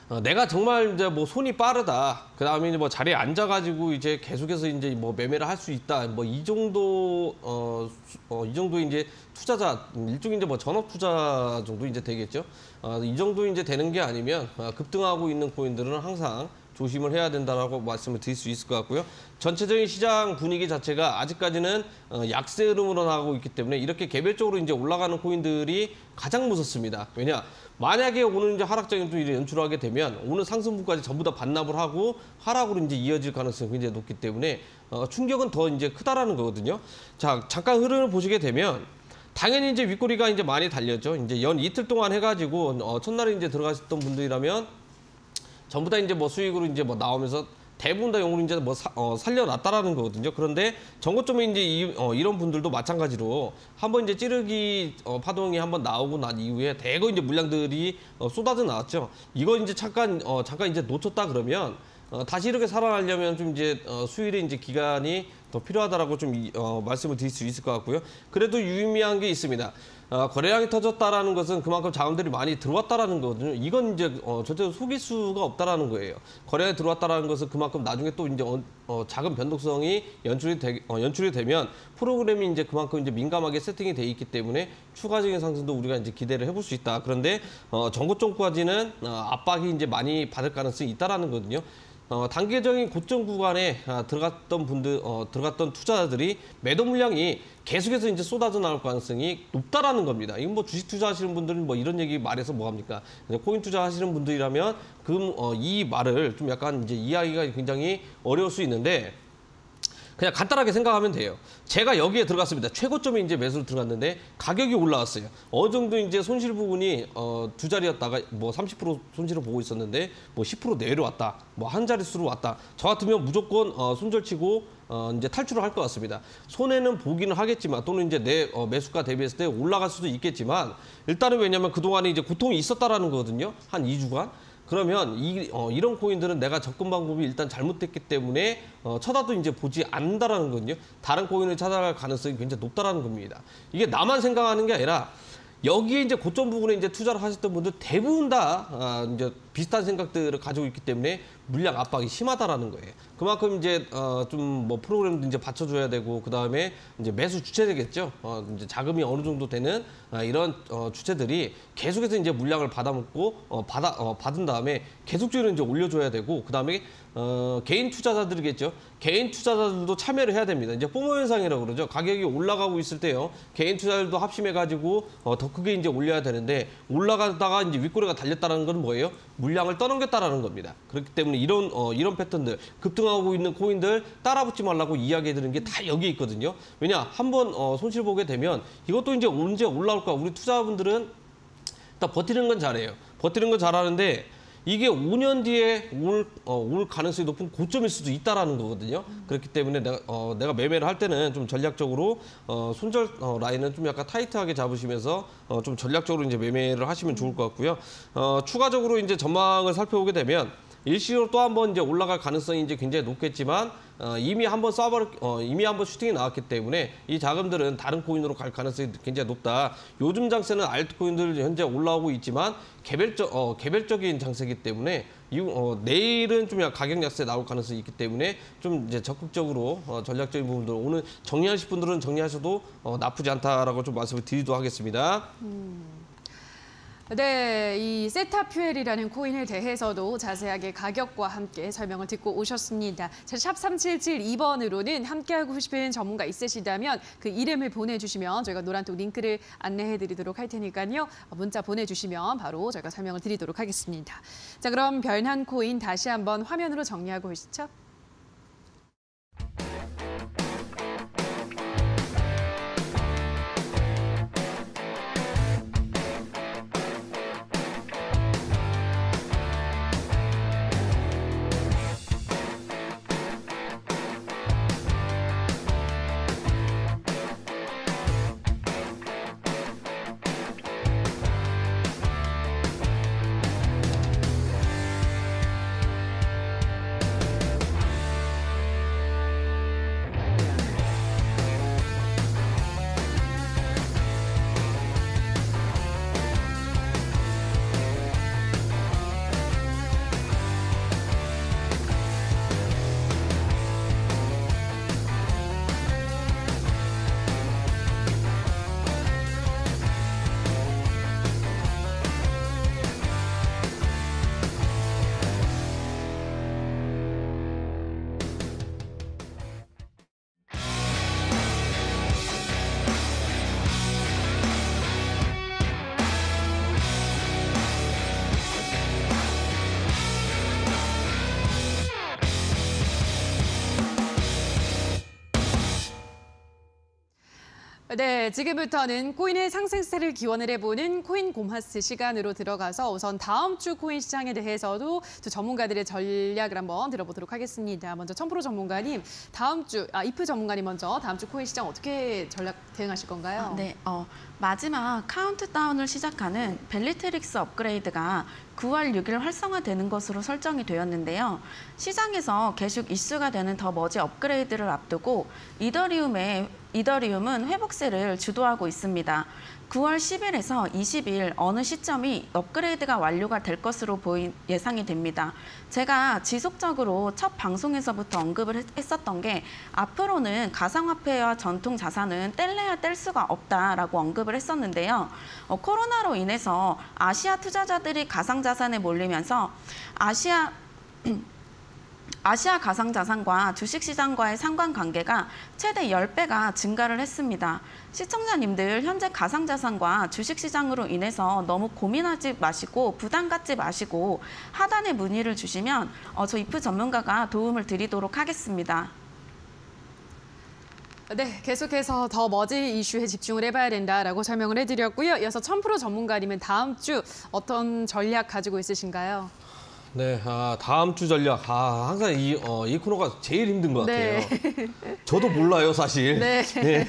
어, 내가 정말 이제 뭐 손이 빠르다. 그 다음에 이제 뭐 자리에 앉아가지고 이제 계속해서 이제 뭐 매매를 할 수 있다. 뭐 이 정도, 어, 수- 어, 이 정도 이제 투자자, 일종의 이제 뭐 전업 투자 정도 이제 되겠죠. 어, 이 정도 이제 되는 게 아니면 어, 급등하고 있는 코인들은 항상 조심을 해야 된다라고 말씀을 드릴 수 있을 것 같고요. 전체적인 시장 분위기 자체가 아직까지는 어, 약세 흐름으로 나가고 있기 때문에 이렇게 개별적으로 이제 올라가는 코인들이 가장 무섭습니다. 왜냐? 만약에 오늘 이제 하락장이 또 연출하게 되면 오늘 상승분까지 전부 다 반납을 하고 하락으로 이제 이어질 가능성이 굉장히 높기 때문에 어, 충격은 더 이제 크다라는 거거든요. 자, 잠깐 흐름을 보시게 되면 당연히 이제 윗꼬리가 이제 많이 달렸죠. 이제 연 이틀 동안 해가지고 어, 첫날에 이제 들어가셨던 분들이라면 전부 다 이제 뭐 수익으로 이제 뭐 나오면서 대부분 다 용으로 이제 뭐 사, 어, 살려놨다라는 거거든요. 그런데 전고점에 이제 이, 어, 이런 분들도 마찬가지로 한번 이제 찌르기 어, 파동이 한번 나오고 난 이후에 대거 이제 물량들이 어, 쏟아져 나왔죠. 이거 이제 잠깐 어, 잠깐 이제 놓쳤다 그러면 어, 다시 이렇게 살아나려면 좀 이제 어, 수일의 이제 기간이 더 필요하다라고 좀 이, 어, 말씀을 드릴 수 있을 것 같고요. 그래도 유의미한 게 있습니다. 어, 거래량이 터졌다라는 것은 그만큼 자금들이 많이 들어왔다라는 거거든요. 이건 이제 어, 절대로 속일 수가 없다라는 거예요. 거래량이 들어왔다라는 것은 그만큼 나중에 또 이제 어, 어, 작은 변동성이 연출이 되, 어, 연출이 되면 프로그램이 이제 그만큼 이제 민감하게 세팅이 돼 있기 때문에 추가적인 상승도 우리가 이제 기대를 해볼 수 있다. 그런데 어, 전고점까지는 어, 압박이 이제 많이 받을 가능성이 있다라는 거거든요. 어, 단계적인 고점 구간에 아, 들어갔던 분들, 어, 들어갔던 투자자들이 매도 물량이 계속해서 이제 쏟아져 나올 가능성이 높다라는 겁니다. 이건 뭐 주식 투자하시는 분들은 뭐 이런 얘기 말해서 뭐 합니까? 코인 투자하시는 분들이라면 그, 어, 이 말을 좀 약간 이제 이해하기가 굉장히 어려울 수 있는데 그냥 간단하게 생각하면 돼요. 제가 여기에 들어갔습니다. 최고점에 이제 매수로 들어갔는데 가격이 올라왔어요. 어느 정도 이제 손실 부분이 어, 두 자리였다가 뭐 30% 손실을 보고 있었는데 뭐 10% 내려왔다. 뭐 한 자릿수로 왔다. 저 같으면 무조건 어, 손절치고 어, 이제 탈출을 할 것 같습니다. 손해는 보기는 하겠지만 또는 이제 내 어, 매수가 대비했을 때 올라갈 수도 있겠지만 일단은 왜냐하면 그동안에 이제 고통이 있었다라는 거거든요. 한 2주간. 그러면 이, 어, 이런 코인들은 내가 접근 방법이 일단 잘못됐기 때문에 어, 쳐다도 이제 보지 않는다라는 거거든요. 다른 코인을 찾아갈 가능성이 굉장히 높다라는 겁니다. 이게 나만 생각하는 게 아니라 여기에 이제 고점 부분에 이제 투자를 하셨던 분들 대부분 다 아, 이제 비슷한 생각들을 가지고 있기 때문에 물량 압박이 심하다라는 거예요. 그만큼 이제 어, 좀 뭐 프로그램도 이제 받쳐줘야 되고 그 다음에 이제 매수 주체되겠죠. 어, 이제 자금이 어느 정도 되는 아, 이런 어, 주체들이 계속해서 이제 물량을 받아먹고 어, 받아 어, 받은 다음에 계속적으로 이제 올려줘야 되고 그 다음에 어, 개인 투자자들이겠죠. 개인 투자자들도 참여를 해야 됩니다. 이제 포모 현상이라고 그러죠. 가격이 올라가고 있을 때요. 개인 투자들도 합심해가지고 어, 더 크게 이제 올려야 되는데 올라가다가 이제 윗꼬리가 달렸다는 건 뭐예요? 물량을 떠넘겼다라는 겁니다. 그렇기 때문에 이런 어, 이런 패턴들 급등하고 있는 코인들 따라붙지 말라고 이야기해드리는 게 다 여기 있거든요. 왜냐 한번 어, 손실 보게 되면 이것도 이제 언제 올라올까? 우리 투자분들은 다 버티는 건 잘해요. 버티는 건 잘하는데 이게 5년 뒤에 올, 어, 올 가능성이 높은 고점일 수도 있다라는 거거든요. 그렇기 때문에 내가, 어, 내가 매매를 할 때는 좀 전략적으로 어, 손절 어, 라인은 좀 약간 타이트하게 잡으시면서 어, 좀 전략적으로 이제 매매를 하시면 좋을 것 같고요. 어, 추가적으로 이제 전망을 살펴보게 되면 일시적으로 또 한 번 이제 올라갈 가능성이 이제 굉장히 높겠지만 어, 이미 한번 쏴버 어, 이미 한번 슈팅이 나왔기 때문에 이 자금들은 다른 코인으로 갈 가능성이 굉장히 높다. 요즘 장세는 알트코인들 현재 올라오고 있지만 개별적 어, 개별적인 장세이기 때문에 이, 어, 내일은 좀 가격 약세 나올 가능성이 있기 때문에 좀 이제 적극적으로 어, 전략적인 부분들 오늘 정리하실 분들은 정리하셔도 어, 나쁘지 않다라고 좀 말씀을 드리도록 하겠습니다. 음. 네, 이 세타퓨엘이라는 코인에 대해서도 자세하게 가격과 함께 설명을 듣고 오셨습니다. 샵 3772번으로는 함께하고 싶은 전문가 있으시다면 그 이름을 보내주시면 저희가 노란톡 링크를 안내해드리도록 할 테니까요. 문자 보내주시면 바로 저희가 설명을 드리도록 하겠습니다. 자, 그럼 별난 코인 다시 한번 화면으로 정리하고 오시죠. 네, 지금부터는 코인의 상승세를 기원을 해보는 코인 고마스 시간으로 들어가서 우선 다음 주 코인 시장에 대해서도 두 전문가들의 전략을 한번 들어보도록 하겠습니다. 먼저 천프로 전문가님, 다음 주, 아, 이프 전문가님 먼저 다음 주 코인 시장 어떻게 전략 대응하실 건가요? 네, 어, 마지막 카운트다운을 시작하는 벨라트릭스 업그레이드가 9월 6일 활성화되는 것으로 설정이 되었는데요. 시장에서 계속 이슈가 되는 The Merge 업그레이드를 앞두고 이더리움의 이더리움은 회복세를 주도하고 있습니다. 9월 10일에서 20일 어느 시점이 업그레이드가 완료가 될 것으로 보인 예상이 됩니다. 제가 지속적으로 첫 방송에서부터 언급을 했- 했었던 게 앞으로는 가상화폐와 전통 자산은 뗄래야 뗄 수가 없다라고 언급을 했었는데요. 어, 코로나로 인해서 아시아 투자자들이 가상자산에 몰리면서 아시아 아시아 가상자산과 주식시장과의 상관관계가 최대 10배가 증가를 했습니다. 시청자님들 현재 가상자산과 주식시장으로 인해서 너무 고민하지 마시고 부담 갖지 마시고 하단에 문의를 주시면 어, 저 이프 전문가가 도움을 드리도록 하겠습니다. 네, 계속해서 더 머지 이슈에 집중을 해봐야 된다라고 설명을 해드렸고요. 이어서 천프로 전문가님은 다음 주 어떤 전략 가지고 있으신가요? 네, 아, 다음 주 전략. 아, 항상 이, 어, 이 코너가 제일 힘든 것 같아요. 네. 저도 몰라요, 사실. 네. 네.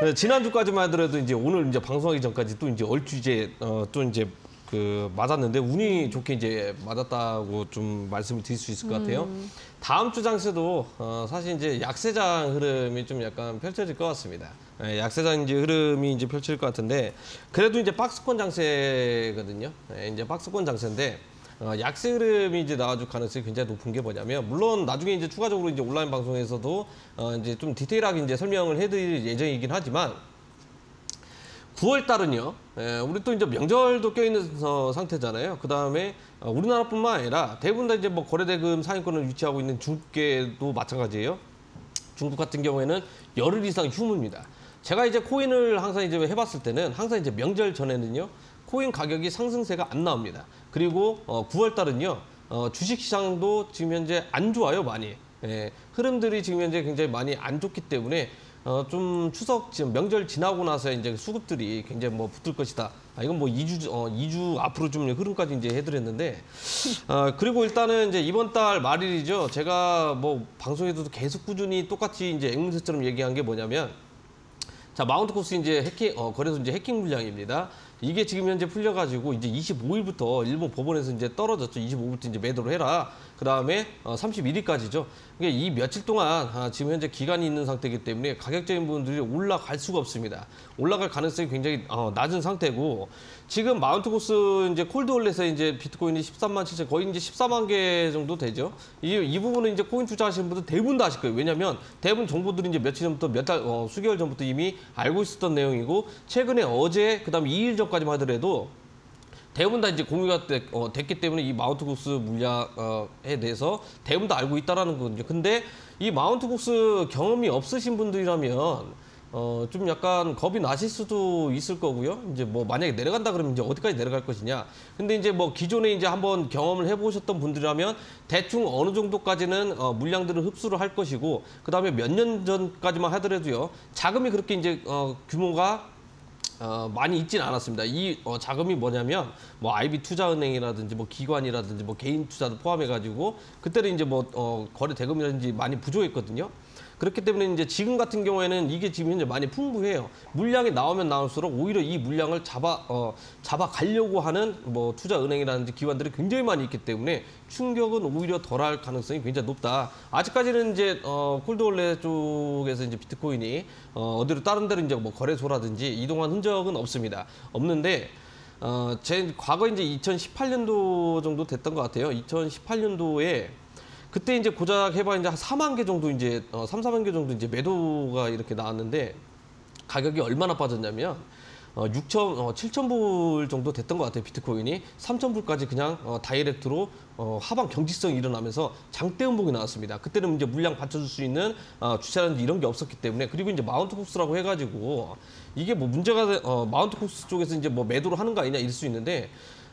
네, 지난주까지만 하더라도 이제 오늘 이제 방송하기 전까지 또 이제 얼추 이제, 어, 또 이제 그 맞았는데 운이 좋게 이제 맞았다고 좀 말씀을 드릴 수 있을 것 같아요. 다음 주 장세도 어, 사실 이제 약세장 흐름이 좀 약간 펼쳐질 것 같습니다. 예, 약세장 이제 흐름이 이제 펼쳐질 것 같은데 그래도 이제 박스권 장세거든요. 예, 이제 박스권 장세인데 어, 약세 흐름이 이제 나와줄 가능성이 굉장히 높은 게 뭐냐면 물론 나중에 이제 추가적으로 이제 온라인 방송에서도 어, 이제 좀 디테일하게 이제 설명을 해드릴 예정이긴 하지만 9월 달은요, 예, 우리 또 이제 명절도 껴있는 어, 상태잖아요. 그 다음에 어, 우리나라뿐만 아니라 대부분 다 이제 뭐 거래대금 상위권을 유치하고 있는 중국계도 마찬가지예요. 중국 같은 경우에는 열흘 이상 휴무입니다. 제가 이제 코인을 항상 이제 해봤을 때는 항상 이제 명절 전에는요, 코인 가격이 상승세가 안 나옵니다. 그리고 어, 9월 달은요, 어, 주식 시장도 지금 현재 안 좋아요, 많이. 예, 흐름들이 지금 현재 굉장히 많이 안 좋기 때문에 어, 좀 추석 지금 명절 지나고 나서 이제 수급들이 굉장히 뭐 붙을 것이다. 아, 이건 뭐 2주, 어, 2주 앞으로 좀 흐름까지 이제 해드렸는데, 어, 그리고 일단은 이제 이번 달 말일이죠. 제가 뭐 방송에서도 계속 꾸준히 똑같이 이제 앵무새처럼 얘기한 게 뭐냐면, 자, 마운트곡스 이제 해킹, 어, 거래소 이제 해킹 물량입니다. 이게 지금 현재 풀려가지고 이제 25일부터 일본 법원에서 이제 떨어졌죠. 25일부터 이제 매도를 해라. 그 다음에 어, 31일까지죠. 그러니까 이 며칠 동안 아, 지금 현재 기간이 있는 상태이기 때문에 가격적인 부분들이 올라갈 수가 없습니다. 올라갈 가능성이 굉장히 어, 낮은 상태고 지금 마운트곡스 이제 cold wallet에 이제 비트코인이 13만 7천 거의 이제 14만 개 정도 되죠. 이, 이 부분은 이제 코인 투자하시는 분들 대부분 다 아실 거예요. 왜냐하면 대부분 정보들이 이제 며칠 전부터 몇 달, 어, 수개월 전부터 이미 알고 있었던 내용이고 최근에 어제 그다음에 2일 전 까지만 하더라도 대부분 다 이제 공유가 됐, 어, 됐기 때문에 이 마운트 국스 물량에 대해서 대부분 다 알고 있다라는 거거든요. 근데 이 마운트 국스 경험이 없으신 분들이라면 어, 좀 약간 겁이 나실 수도 있을 거고요. 이제 뭐 만약에 내려간다 그러면 이제 어디까지 내려갈 것이냐. 근데 이제 뭐 기존에 이제 한번 경험을 해보셨던 분들이라면 대충 어느 정도까지는 어, 물량들을 흡수를 할 것이고 그 다음에 몇 년 전까지만 하더라도요. 자금이 그렇게 이제 어, 규모가 어, 많이 있지는 않았습니다. 이 어, 자금이 뭐냐면 뭐 IB 투자은행이라든지 뭐 기관이라든지 뭐 개인 투자도 포함해가지고 그때는 이제 뭐 어, 거래 대금이라든지 많이 부족했거든요. 그렇기 때문에 이제 지금 같은 경우에는 이게 지금 현재 많이 풍부해요. 물량이 나오면 나올수록 오히려 이 물량을 잡아 어, 잡아 가려고 하는 뭐 투자 은행이라든지 기관들이 굉장히 많이 있기 때문에 충격은 오히려 덜할 가능성이 굉장히 높다. 아직까지는 이제 어, 콜드월렛 쪽에서 이제 비트코인이 어, 어디로 다른 데로 이제 뭐 거래소라든지 이동한 흔적은 없습니다. 없는데 어, 제 과거 이제 2018년도 정도 됐던 것 같아요. 2018년도에 그때 이제 고작 해봐 이제 한 4만 개 정도 이제 어, 3, 4만 개 정도 이제 매도가 이렇게 나왔는데 가격이 얼마나 빠졌냐면 어, 6천, 어, 7천 불 정도 됐던 것 같아요 비트코인이 3천 불까지 그냥 어, 다이렉트로 어, 하방 경직성이 일어나면서 장대 음봉이 나왔습니다. 그때는 이제 물량 받쳐줄 수 있는 어, 주차라든지 이런 게 없었기 때문에 그리고 이제 마운트 코스라고 해가지고 이게 뭐 문제가 돼- 어, 마운트 코스 쪽에서 이제 뭐 매도를 하는 거 아니냐 이럴 수 있는데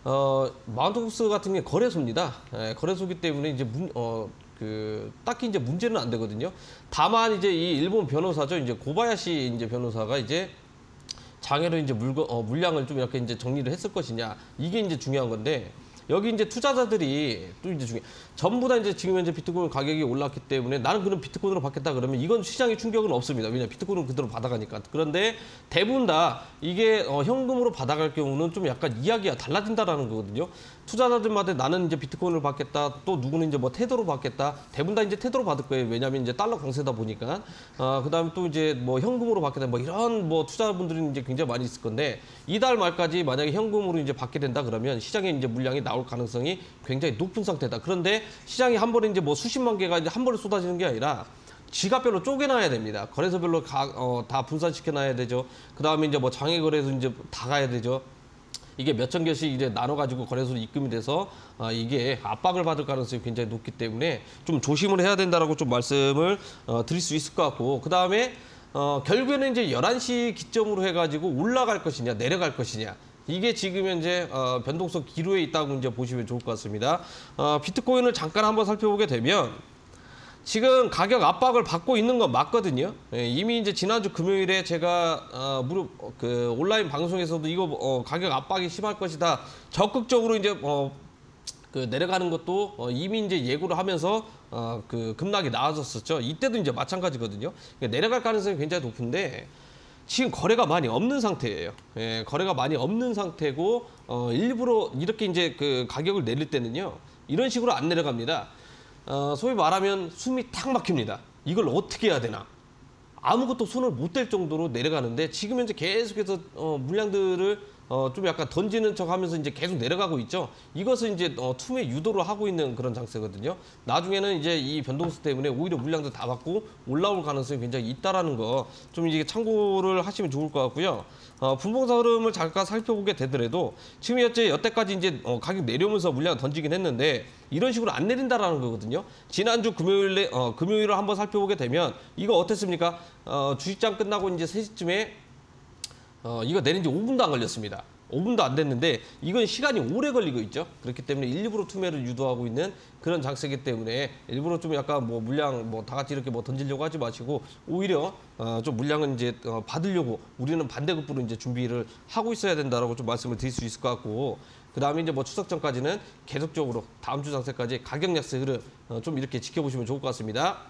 어, 마운트 코스 같은 게 거래소입니다. 예, 거래소기 때문에 이제 문, 어, 그 딱히 이제 문제는 안 되거든요. 다만 이제 이 일본 변호사죠. 이제 고바야시 이제 변호사가 이제 장애로 이제 물건 어, 물량을 좀 이렇게 이제 정리를 했을 것이냐 이게 이제 중요한 건데 여기 이제 투자자들이 또 이제 중요 전부 다 이제 지금 현재 비트코인 가격이 올랐기 때문에 나는 그럼 비트코인으로 받겠다 그러면 이건 시장에 충격은 없습니다. 왜냐 비트코인은 그대로 받아가니까. 그런데 대부분 다 이게 어, 현금으로 받아갈 경우는 좀 약간 이야기가 달라진다라는 거거든요. 투자자들마다 나는 이제 비트코인을 받겠다. 또 누구는 이제 뭐 테더로 받겠다. 대부분 다 이제 테더로 받을 거예요. 왜냐하면 이제 달러 강세다 보니까. 아 그다음에 또 이제 뭐 현금으로 받겠다. 뭐 이런 뭐 투자분들이 이제 굉장히 많이 있을 건데 이달 말까지 만약에 현금으로 이제 받게 된다 그러면 시장에 이제 물량이 나올 가능성이 굉장히 높은 상태다. 그런데 시장이 한 번에 이제 뭐 수십만 개가 이제 한 번에 쏟아지는 게 아니라 지갑별로 쪼개놔야 됩니다. 거래소별로 가, 어, 다 분산시켜놔야 되죠. 그 다음에 이제 뭐 장외 거래소 이제 다 가야 되죠. 이게 몇천 개씩 이제 나눠가지고 거래소로 입금이 돼서 아, 이게 압박을 받을 가능성이 굉장히 높기 때문에 좀 조심을 해야 된다라고 좀 말씀을 어, 드릴 수 있을 것 같고 그 다음에 어, 결국에는 이제 11시 기점으로 해가지고 올라갈 것이냐 내려갈 것이냐 이게 지금 현재 어, 변동성 기로에 있다고 이제 보시면 좋을 것 같습니다. 어, 비트코인을 잠깐 한번 살펴보게 되면 지금 가격 압박을 받고 있는 건 맞거든요. 예, 이미 이제 지난주 금요일에 제가 어, 무릎 어, 그 온라인 방송에서도 이거 어, 가격 압박이 심할 것이다. 적극적으로 이제 어, 그 내려가는 것도 어, 이미 이제 예고를 하면서 어, 그 급락이 나아졌었죠. 이때도 이제 마찬가지거든요. 그러니까 내려갈 가능성이 굉장히 높은데 지금 거래가 많이 없는 상태예요. 예, 거래가 많이 없는 상태고 어, 일부러 이렇게 이제 그 가격을 내릴 때는요. 이런 식으로 안 내려갑니다. 어, 소위 말하면 숨이 탁 막힙니다. 이걸 어떻게 해야 되나? 아무것도 손을 못 댈 정도로 내려가는데 지금 현재 계속해서 어, 물량들을 어, 좀 약간 던지는 척 하면서 이제 계속 내려가고 있죠. 이것은 이제 어, 툼의 유도를 하고 있는 그런 장세거든요. 나중에는 이제 이 변동수 때문에 오히려 물량도 다 받고 올라올 가능성이 굉장히 있다라는 거 좀 이게 참고를 하시면 좋을 것 같고요. 어, 분봉사 흐름을 잠깐 살펴보게 되더라도 지금 현재 여태까지 이제 어, 가격 내려오면서 물량 던지긴 했는데 이런 식으로 안 내린다라는 거거든요. 지난주 금요일에 어, 금요일을 한번 살펴보게 되면 이거 어땠습니까? 어, 주식장 끝나고 이제 3시쯤에 어, 이거 내린 지 5분도 안 걸렸습니다. 5분도 안 됐는데 이건 시간이 오래 걸리고 있죠. 그렇기 때문에 일부러 투매를 유도하고 있는 그런 장세기 때문에 일부러 좀 약간 뭐 물량 뭐 다 같이 이렇게 뭐 던지려고 하지 마시고 오히려 어, 좀 물량은 이제 어, 받으려고 우리는 반대급부로 이제 준비를 하고 있어야 된다라고 좀 말씀을 드릴 수 있을 것 같고 그 다음에 이제 뭐 추석 전까지는 계속적으로 다음 주 장세까지 가격 약세 흐름 어, 좀 이렇게 지켜보시면 좋을 것 같습니다.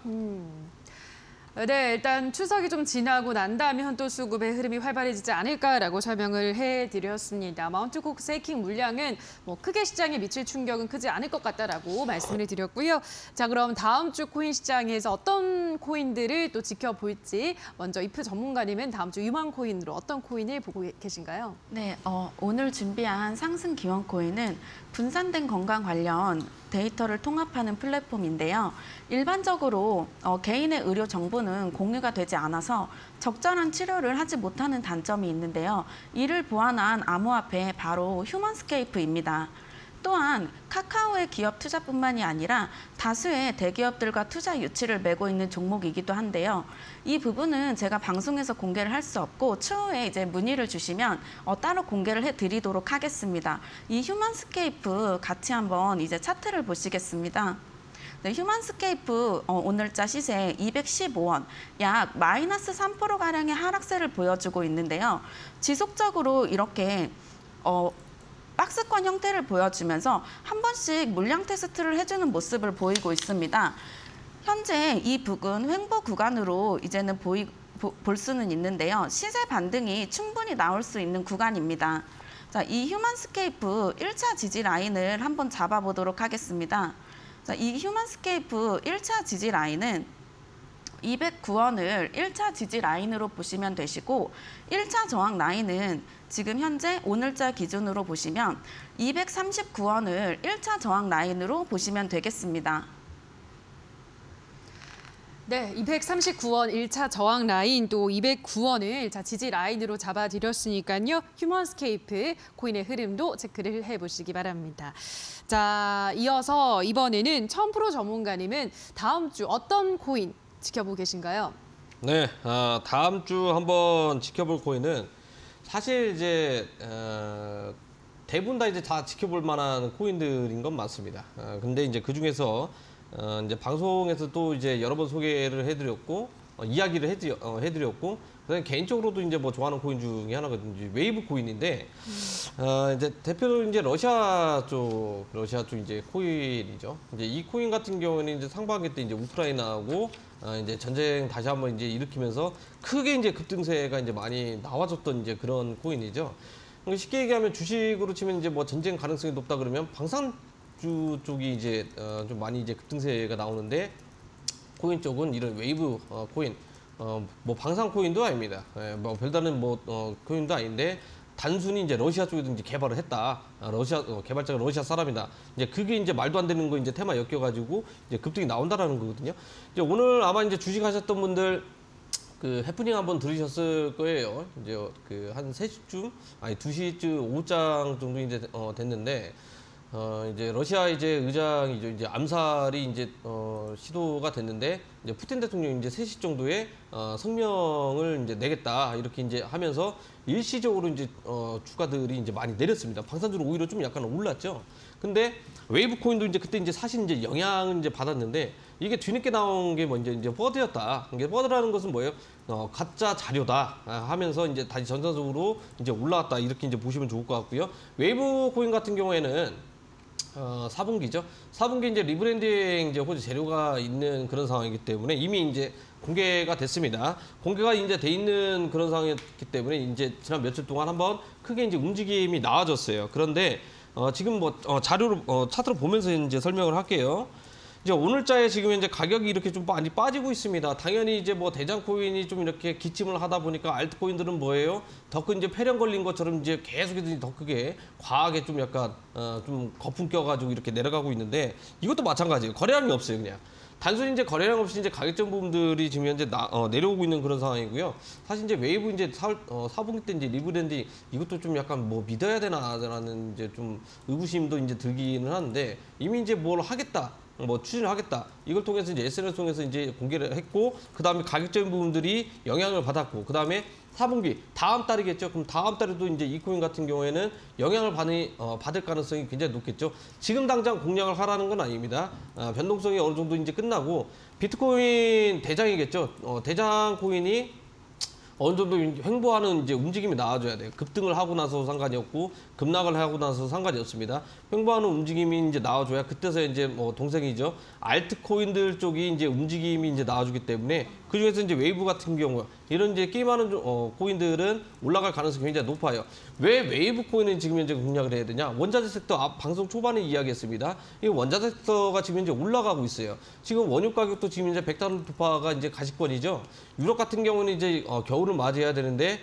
네, 일단 추석이 좀 지나고 난 다음에 또 수급의 흐름이 활발해지지 않을까라고 설명을 해드렸습니다. 마운트 콕 세이킹 물량은 뭐 크게 시장에 미칠 충격은 크지 않을 것 같다라고 말씀을 드렸고요. 자, 그럼 다음 주 코인 시장에서 어떤 코인들을 또 지켜볼지 먼저 이프 전문가님은 다음 주 유망 코인으로 어떤 코인을 보고 계신가요? 네, 어, 오늘 준비한 상승 기원 코인은 분산된 건강 관련 데이터를 통합하는 플랫폼인데요. 일반적으로 어, 개인의 의료 정보는 공유가 되지 않아서 적절한 치료를 하지 못하는 단점이 있는데요. 이를 보완한 암호화폐 바로 휴먼스케이프입니다. 또한 카카오의 기업 투자뿐만이 아니라 다수의 대기업들과 투자 유치를 메고 있는 종목이기도 한데요. 이 부분은 제가 방송에서 공개를 할 수 없고 추후에 이제 문의를 주시면 어, 따로 공개를 해드리도록 하겠습니다. 이 휴먼스케이프 같이 한번 이제 차트를 보시겠습니다. 네, 휴먼스케이프 어, 오늘자 시세 215원, 약 마이너스 3%가량의 하락세를 보여주고 있는데요. 지속적으로 이렇게 어, 박스권 형태를 보여주면서 한 번씩 물량 테스트를 해주는 모습을 보이고 있습니다. 현재 이 부근은 횡보 구간으로 이제는 보이, 보, 볼 수는 있는데요. 시세 반등이 충분히 나올 수 있는 구간입니다. 자, 이 휴먼스케이프 1차 지지 라인을 한번 잡아보도록 하겠습니다. 자, 이 휴먼스케이프 1차 지지 라인은 209원을 1차 지지 라인으로 보시면 되시고 1차 저항 라인은 지금 현재 오늘자 기준으로 보시면 239원을 1차 저항 라인으로 보시면 되겠습니다. 네, 239원 1차 저항 라인 또 209원을 자 지지 라인으로 잡아드렸으니까요. 휴먼스케이프 코인의 흐름도 체크를 해보시기 바랍니다. 자, 이어서 이번에는 천프로 전문가님은 다음 주 어떤 코인 지켜보고 계신가요? 네, 아, 다음 주 한번 지켜볼 코인은 사실 이제 어, 대부분 다 이제 다 지켜볼 만한 코인들인 건 맞습니다. 어, 근데 이제 그 중에서 어, 이제 방송에서 또 이제 여러 번 소개를 해드렸고 어, 이야기를 해드려, 어, 해드렸고 그다음에 개인적으로도 이제 뭐 좋아하는 코인 중에 이제 웨이브 코인인데 어, 이제 대표로 이제 러시아 쪽 러시아 쪽 이제 코인이죠. 이제 이 코인 같은 경우에는 이제 상반기 때 이제 우크라이나하고 어, 이제 전쟁 다시 한번 이제 일으키면서 크게 이제 급등세가 이제 많이 나와줬던 이제 그런 코인이죠. 그러니까 쉽게 얘기하면 주식으로 치면 이제 뭐 전쟁 가능성이 높다 그러면 방산주 쪽이 이제 어, 좀 많이 이제 급등세가 나오는데 코인 쪽은 이런 웨이브 어, 코인, 어, 뭐 방산 코인도 아닙니다. 예, 뭐 별다른 뭐 어, 코인도 아닌데 단순히 이제 러시아 쪽에도 이제 개발을 했다. 아, 러시아 어, 개발자가 러시아 사람이다. 이제 그게 이제 말도 안 되는 거 이제 테마 엮여가지고 이제 급등이 나온다라는 거거든요. 이제 오늘 아마 이제 주식하셨던 분들 그 해프닝 한번 들으셨을 거예요. 이제 그한 3시쯤 아니 2시쯤 오후장 정도 이제 어 됐는데 어 이제 러시아 이제 의장이죠. 이제 암살이 이제 어 시도가 됐는데 이제 푸틴 대통령이 이제 3시 정도에 어 성명을 이제 내겠다. 이렇게 이제 하면서 일시적으로 이제 어 주가들이 이제 많이 내렸습니다. 방산주로 오히려 좀 약간 올랐죠. 근데 웨이브 코인도 이제 그때 이제 사실 이제 영향을 이제 받았는데 이게 뒤늦게 나온 게 먼저 이제 FUD였다. 이게 FUD라는 것은 뭐예요? 어, 가짜 자료다 아, 하면서 이제 다시 정상적으로 이제 올라왔다 이렇게 이제 보시면 좋을 것 같고요. 웨이브 코인 같은 경우에는 어, 4분기죠. 4분기 이제 rebranding 이제 호재 재료가 있는 그런 상황이기 때문에 이미 이제 공개가 됐습니다. 공개가 이제 돼 있는 그런 상황이기 때문에 이제 지난 며칠 동안 한번 크게 이제 움직임이 나와줬어요. 그런데 어, 지금 뭐 어, 자료로 어, 차트로 보면서 이제 설명을 할게요. 이제 오늘자에 지금 이제 가격이 이렇게 좀 많이 빠지고 있습니다. 당연히 이제 뭐 대장 코인이 좀 이렇게 기침을 하다 보니까 알트 코인들은 뭐예요? 더 큰 이제 폐렴 걸린 것처럼 이제 계속해서 더 크게 과하게 좀 약간 어, 좀 거품 껴가지고 이렇게 내려가고 있는데 이것도 마찬가지예요. 거래량이 없어요, 그냥. 단순히 이제 거래량 없이 이제 가격적 부분들이 지금 현재 나, 어, 내려오고 있는 그런 상황이고요. 사실 이제 웨이브 이제 사, 어, 4분기 때 이제 rebranding 이것도 좀 약간 뭐 믿어야 되나라는 이제 좀 의구심도 이제 들기는 하는데 이미 이제 뭘 하겠다. 뭐 추진을 하겠다. 이걸 통해서 이제 SNS 통해서 이제 공개를 했고 그 다음에 가격적인 부분들이 영향을 받았고 그 다음에 4분기 다음 달이겠죠. 그럼 다음 달에도 이제 이 코인 같은 경우에는 영향을 받이, 어, 받을 가능성이 굉장히 높겠죠. 지금 당장 공략을 하라는 건 아닙니다. 어, 변동성이 어느 정도 이제 끝나고 비트코인 대장이겠죠. 어, 대장 코인이 어느 정도 횡보하는 이제 움직임이 나와줘야 돼요. 급등을 하고 나서 상관이 없고 급락을 하고 나서 상관이 없습니다. 횡보하는 움직임이 이제 나와줘야 그때서 이제 뭐 동생이죠. 알트코인들 쪽이 이제 움직임이 이제 나와주기 때문에 그 중에서 이제 웨이브 같은 경우 이런 이제 게임하는 어, 코인들은 올라갈 가능성이 굉장히 높아요. 왜 웨이브 코인은 지금 현재 공략을 해야 되냐? 원자재 섹터 앞 방송 초반에 이야기했습니다. 이 원자재 섹터가 지금 현재 올라가고 있어요. 지금 원유 가격도 지금 이제 100달러 돌파가 이제 가시권이죠. 유럽 같은 경우는 이제 어, 겨울을 맞이해야 되는데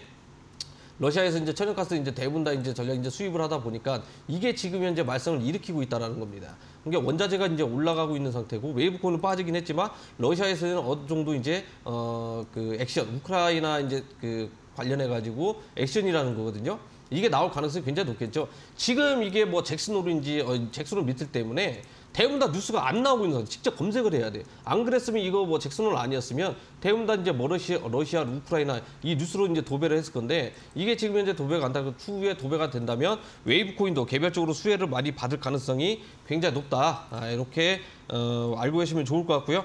러시아에서 이제 천연가스 이제 대부분 다 이제 전량 이제 수입을 하다 보니까 이게 지금 현재 말썽을 일으키고 있다라는 겁니다. 그러니까 원자재가 이제 올라가고 있는 상태고 웨이브 코인은 빠지긴 했지만 러시아에서는 어느 정도 이제 어 그 액션 우크라이나 이제 그 관련해 가지고 액션이라는 거거든요. 이게 나올 가능성이 굉장히 높겠죠. 지금 이게 뭐 잭슨홀인지 어, 잭슨홀 미팅 때문에 대부분 다 뉴스가 안 나오고 있는 상태. 직접 검색을 해야 돼. 안 그랬으면 이거 뭐 잭슨홀 아니었으면 대부분 다 이제 뭐 러시아, 러시아, 우크라이나 이 뉴스로 이제 도배를 했을 건데 이게 지금 현재 도배가 안 되고 추후에 도배가 된다면 웨이브 코인도 개별적으로 수혜를 많이 받을 가능성이 굉장히 높다. 아, 이렇게 어, 알고 계시면 좋을 것 같고요.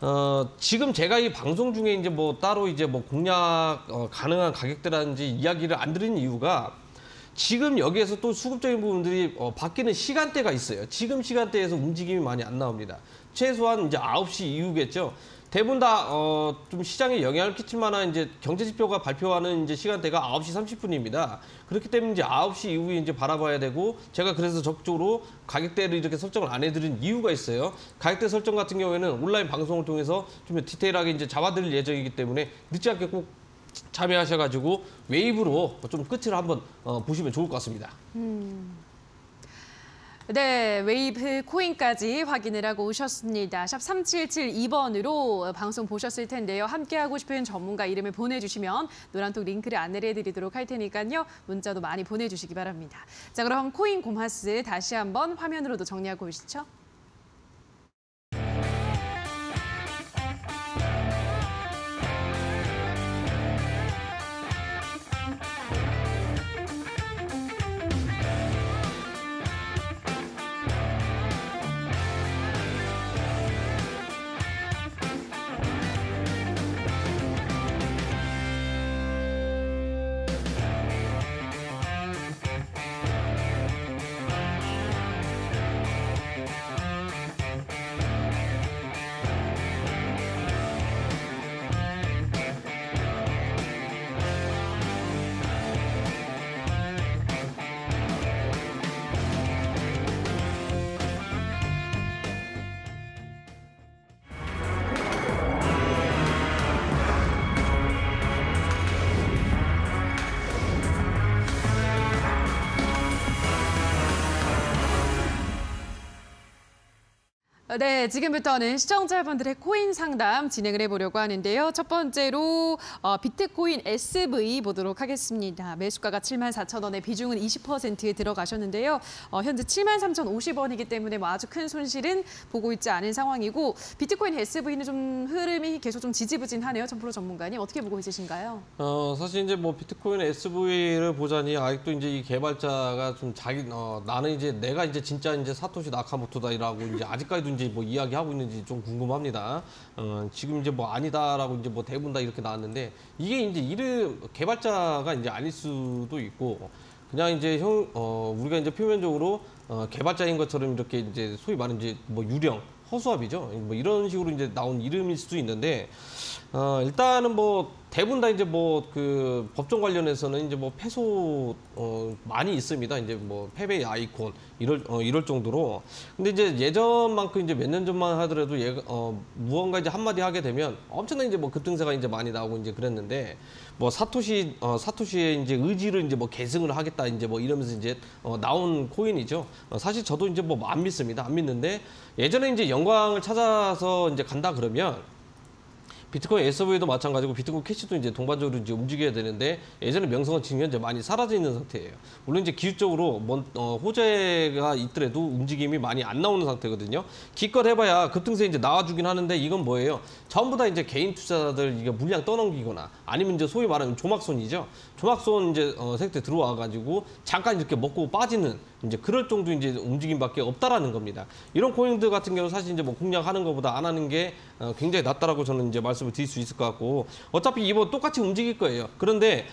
어, 지금 제가 이 방송 중에 이제 뭐 따로 이제 뭐 공략 어, 가능한 가격대라든지 이야기를 안 드리는 이유가 지금 여기에서 또 수급적인 부분들이 어, 바뀌는 시간대가 있어요. 지금 시간대에서 움직임이 많이 안 나옵니다. 최소한 이제 9시 이후겠죠. 대부분 다, 어, 좀 시장에 영향을 끼칠 만한 이제 경제 지표가 발표하는 이제 시간대가 9시 30분입니다. 그렇기 때문에 이제 9시 이후에 이제 바라봐야 되고, 제가 그래서 적극적으로 가격대를 이렇게 설정을 안 해드린 이유가 있어요. 가격대 설정 같은 경우에는 온라인 방송을 통해서 좀 디테일하게 이제 잡아드릴 예정이기 때문에 늦지 않게 꼭 참여하셔가지고 웨이브로 좀 끝을 한번 어, 보시면 좋을 것 같습니다. 네, 웨이브 코인까지 확인을 하고 오셨습니다. 샵 3772번으로 방송 보셨을 텐데요. 함께하고 싶은 전문가 이름을 보내주시면 노란톡 링크를 안내를 해드리도록 할 테니까요. 문자도 많이 보내주시기 바랍니다. 자, 그럼 코인 고마스 다시 한번 화면으로도 정리하고 오시죠. 네, 지금부터는 시청자분들의 코인 상담 진행을 해보려고 하는데요. 첫 번째로 어, 비트코인 SV 보도록 하겠습니다. 매수가가 7만 4천 원에 비중은 20%에 들어가셨는데요. 어, 현재 7만 3천 50원이기 때문에 뭐 아주 큰 손실은 보고 있지 않은 상황이고 비트코인 SV는 좀 흐름이 계속 좀 지지부진하네요. 전프로 전문가님 어떻게 보고 있으신가요? 어, 사실 이제 뭐 비트코인 SV를 보자니 아직도 이제 이 개발자가 좀 자기 어, 나는 이제 내가 이제 진짜 이제 사토시 나카모토다라고 이제 아직까지도 이제 뭐 이야기하고 있는지 좀 궁금합니다. 어, 지금 이제 뭐 아니다라고 이제 뭐 대부분 다 이렇게 나왔는데 이게 이제 이름 개발자가 이제 아닐 수도 있고 그냥 이제 형 어, 우리가 이제 표면적으로 어, 개발자인 것처럼 이렇게 이제 소위 말하는 이제 뭐 유령 허수아비죠. 뭐 이런 식으로 이제 나온 이름일 수도 있는데 어, 일단은 뭐 대부분 다 이제 뭐 그 법정 관련해서는 이제 뭐 패소 어, 많이 있습니다. 이제 뭐 패배 아이콘 이럴 어, 이럴 정도로 근데 이제 예전만큼 이제 몇 년 전만 하더라도 얘 어, 무언가 이제 한마디 하게 되면 엄청난 이제 뭐 급등세가 이제 많이 나오고 이제 그랬는데 뭐 사토시 어, 사토시의 이제 의지를 이제 뭐 계승을 하겠다 이제 뭐 이러면서 이제 어, 나온 코인이죠. 어, 사실 저도 이제 뭐 안 믿습니다. 안 믿는데 예전에 이제 영광을 찾아서 이제 간다 그러면 비트코인 SV도 마찬가지고 비트코인 캐시도 이제 동반적으로 이제 움직여야 되는데 예전에 명성은 지금 현재 많이 사라져 있는 상태예요. 물론 이제 기술적으로 뭔, 어, 호재가 있더라도 움직임이 많이 안 나오는 상태거든요. 기껏 해봐야 급등세 이제 나와주긴 하는데 이건 뭐예요? 전부 다 이제 개인 투자자들 이게 물량 떠넘기거나 아니면 이제 소위 말하는 조막손이죠. 조막손 이제 어, 생태 들어와가지고 잠깐 이렇게 먹고 빠지는 이제 그럴 정도 이제 움직임밖에 없다라는 겁니다. 이런 코인들 같은 경우 사실 이제 뭐 공략하는 것보다 안 하는 게 어, 굉장히 낫다라고 저는 이제 말씀을 드릴 수 있을 것 같고 어차피 이번 똑같이 움직일 거예요. 그런데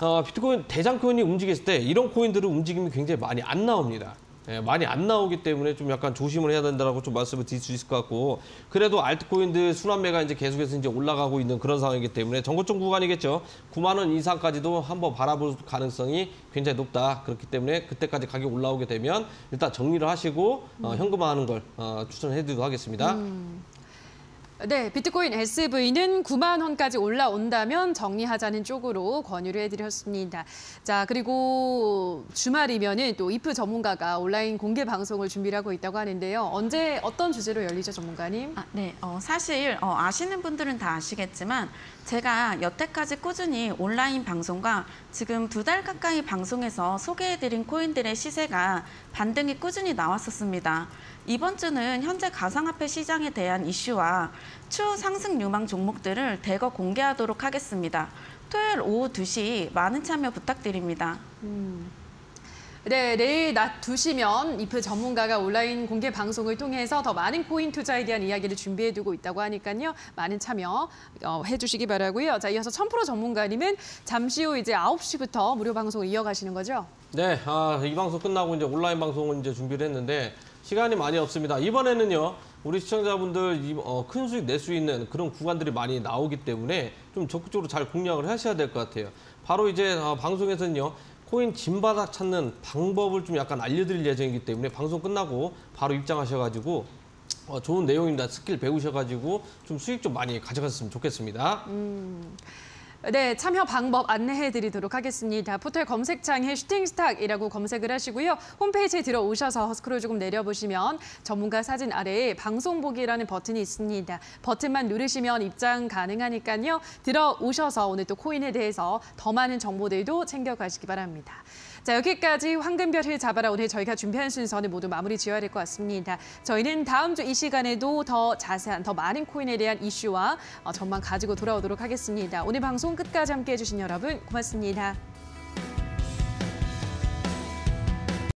어, 비트코인 대장 코인이 움직였을 때 이런 코인들은 움직임이 굉장히 많이 안 나옵니다. 예, 많이 안 나오기 때문에 좀 약간 조심을 해야 된다라고 좀 말씀을 드릴 수 있을 것 같고 그래도 알트코인들 순환매가 이제 계속해서 이제 올라가고 있는 그런 상황이기 때문에 정고점 구간이겠죠. 9만 원 이상까지도 한번 바라볼 가능성이 굉장히 높다. 그렇기 때문에 그때까지 가격 올라오게 되면 일단 정리를 하시고 어, 현금화하는 걸 어, 추천해드리도록 하겠습니다. 네, 비트코인 SV는 9만 원까지 올라온다면 정리하자는 쪽으로 권유를 해드렸습니다. 자, 그리고 주말이면은 또 이프 전문가가 온라인 공개 방송을 준비를 하고 있다고 하는데요. 언제 어떤 주제로 열리죠, 전문가님? 아, 네, 어, 사실 어, 아시는 분들은 다 아시겠지만 제가 여태까지 꾸준히 온라인 방송과 지금 두 달 가까이 방송에서 소개해드린 코인들의 시세가 반등이 꾸준히 나왔었습니다. 이번 주는 현재 가상화폐 시장에 대한 이슈와 추후 상승 유망 종목들을 대거 공개하도록 하겠습니다. 토요일 오후 2시 많은 참여 부탁드립니다. 네, 내일 낮 2시면 이프 전문가가 온라인 공개 방송을 통해서 더 많은 코인 투자에 대한 이야기를 준비해두고 있다고 하니까요. 많은 참여 어, 해주시기 바라고요. 자, 이어서 천프로 전문가님은 잠시 후 이제 9시부터 무료 방송을 이어가시는 거죠? 네, 아, 이 방송 끝나고 이제 온라인 방송을 이제 준비를 했는데 시간이 많이 없습니다. 이번에는요, 우리 시청자분들 이, 어, 큰 수익 낼 수 있는 그런 구간들이 많이 나오기 때문에 좀 적극적으로 잘 공략을 하셔야 될 것 같아요. 바로 이제 어, 방송에서는요, 코인 진바닥 찾는 방법을 좀 약간 알려드릴 예정이기 때문에 방송 끝나고 바로 입장하셔가지고 어, 좋은 내용입니다. 스킬 배우셔가지고 좀 수익 좀 많이 가져갔으면 좋겠습니다. 네, 참여 방법 안내해 드리도록 하겠습니다. 포털 검색창에 슈팅스탁이라고 검색을 하시고요. 홈페이지에 들어오셔서 스크롤 조금 내려보시면 전문가 사진 아래에 방송 보기라는 버튼이 있습니다. 버튼만 누르시면 입장 가능하니까요. 들어오셔서 오늘 또 코인에 대해서 더 많은 정보들도 챙겨가시기 바랍니다. 자, 여기까지 황금별을 잡아라 오늘 저희가 준비한 순서는 모두 마무리 지어야 될 것 같습니다. 저희는 다음 주 이 시간에도 더 자세한, 더 많은 코인에 대한 이슈와 어, 전망 가지고 돌아오도록 하겠습니다. 오늘 방송 끝까지 함께해 주신 여러분 고맙습니다.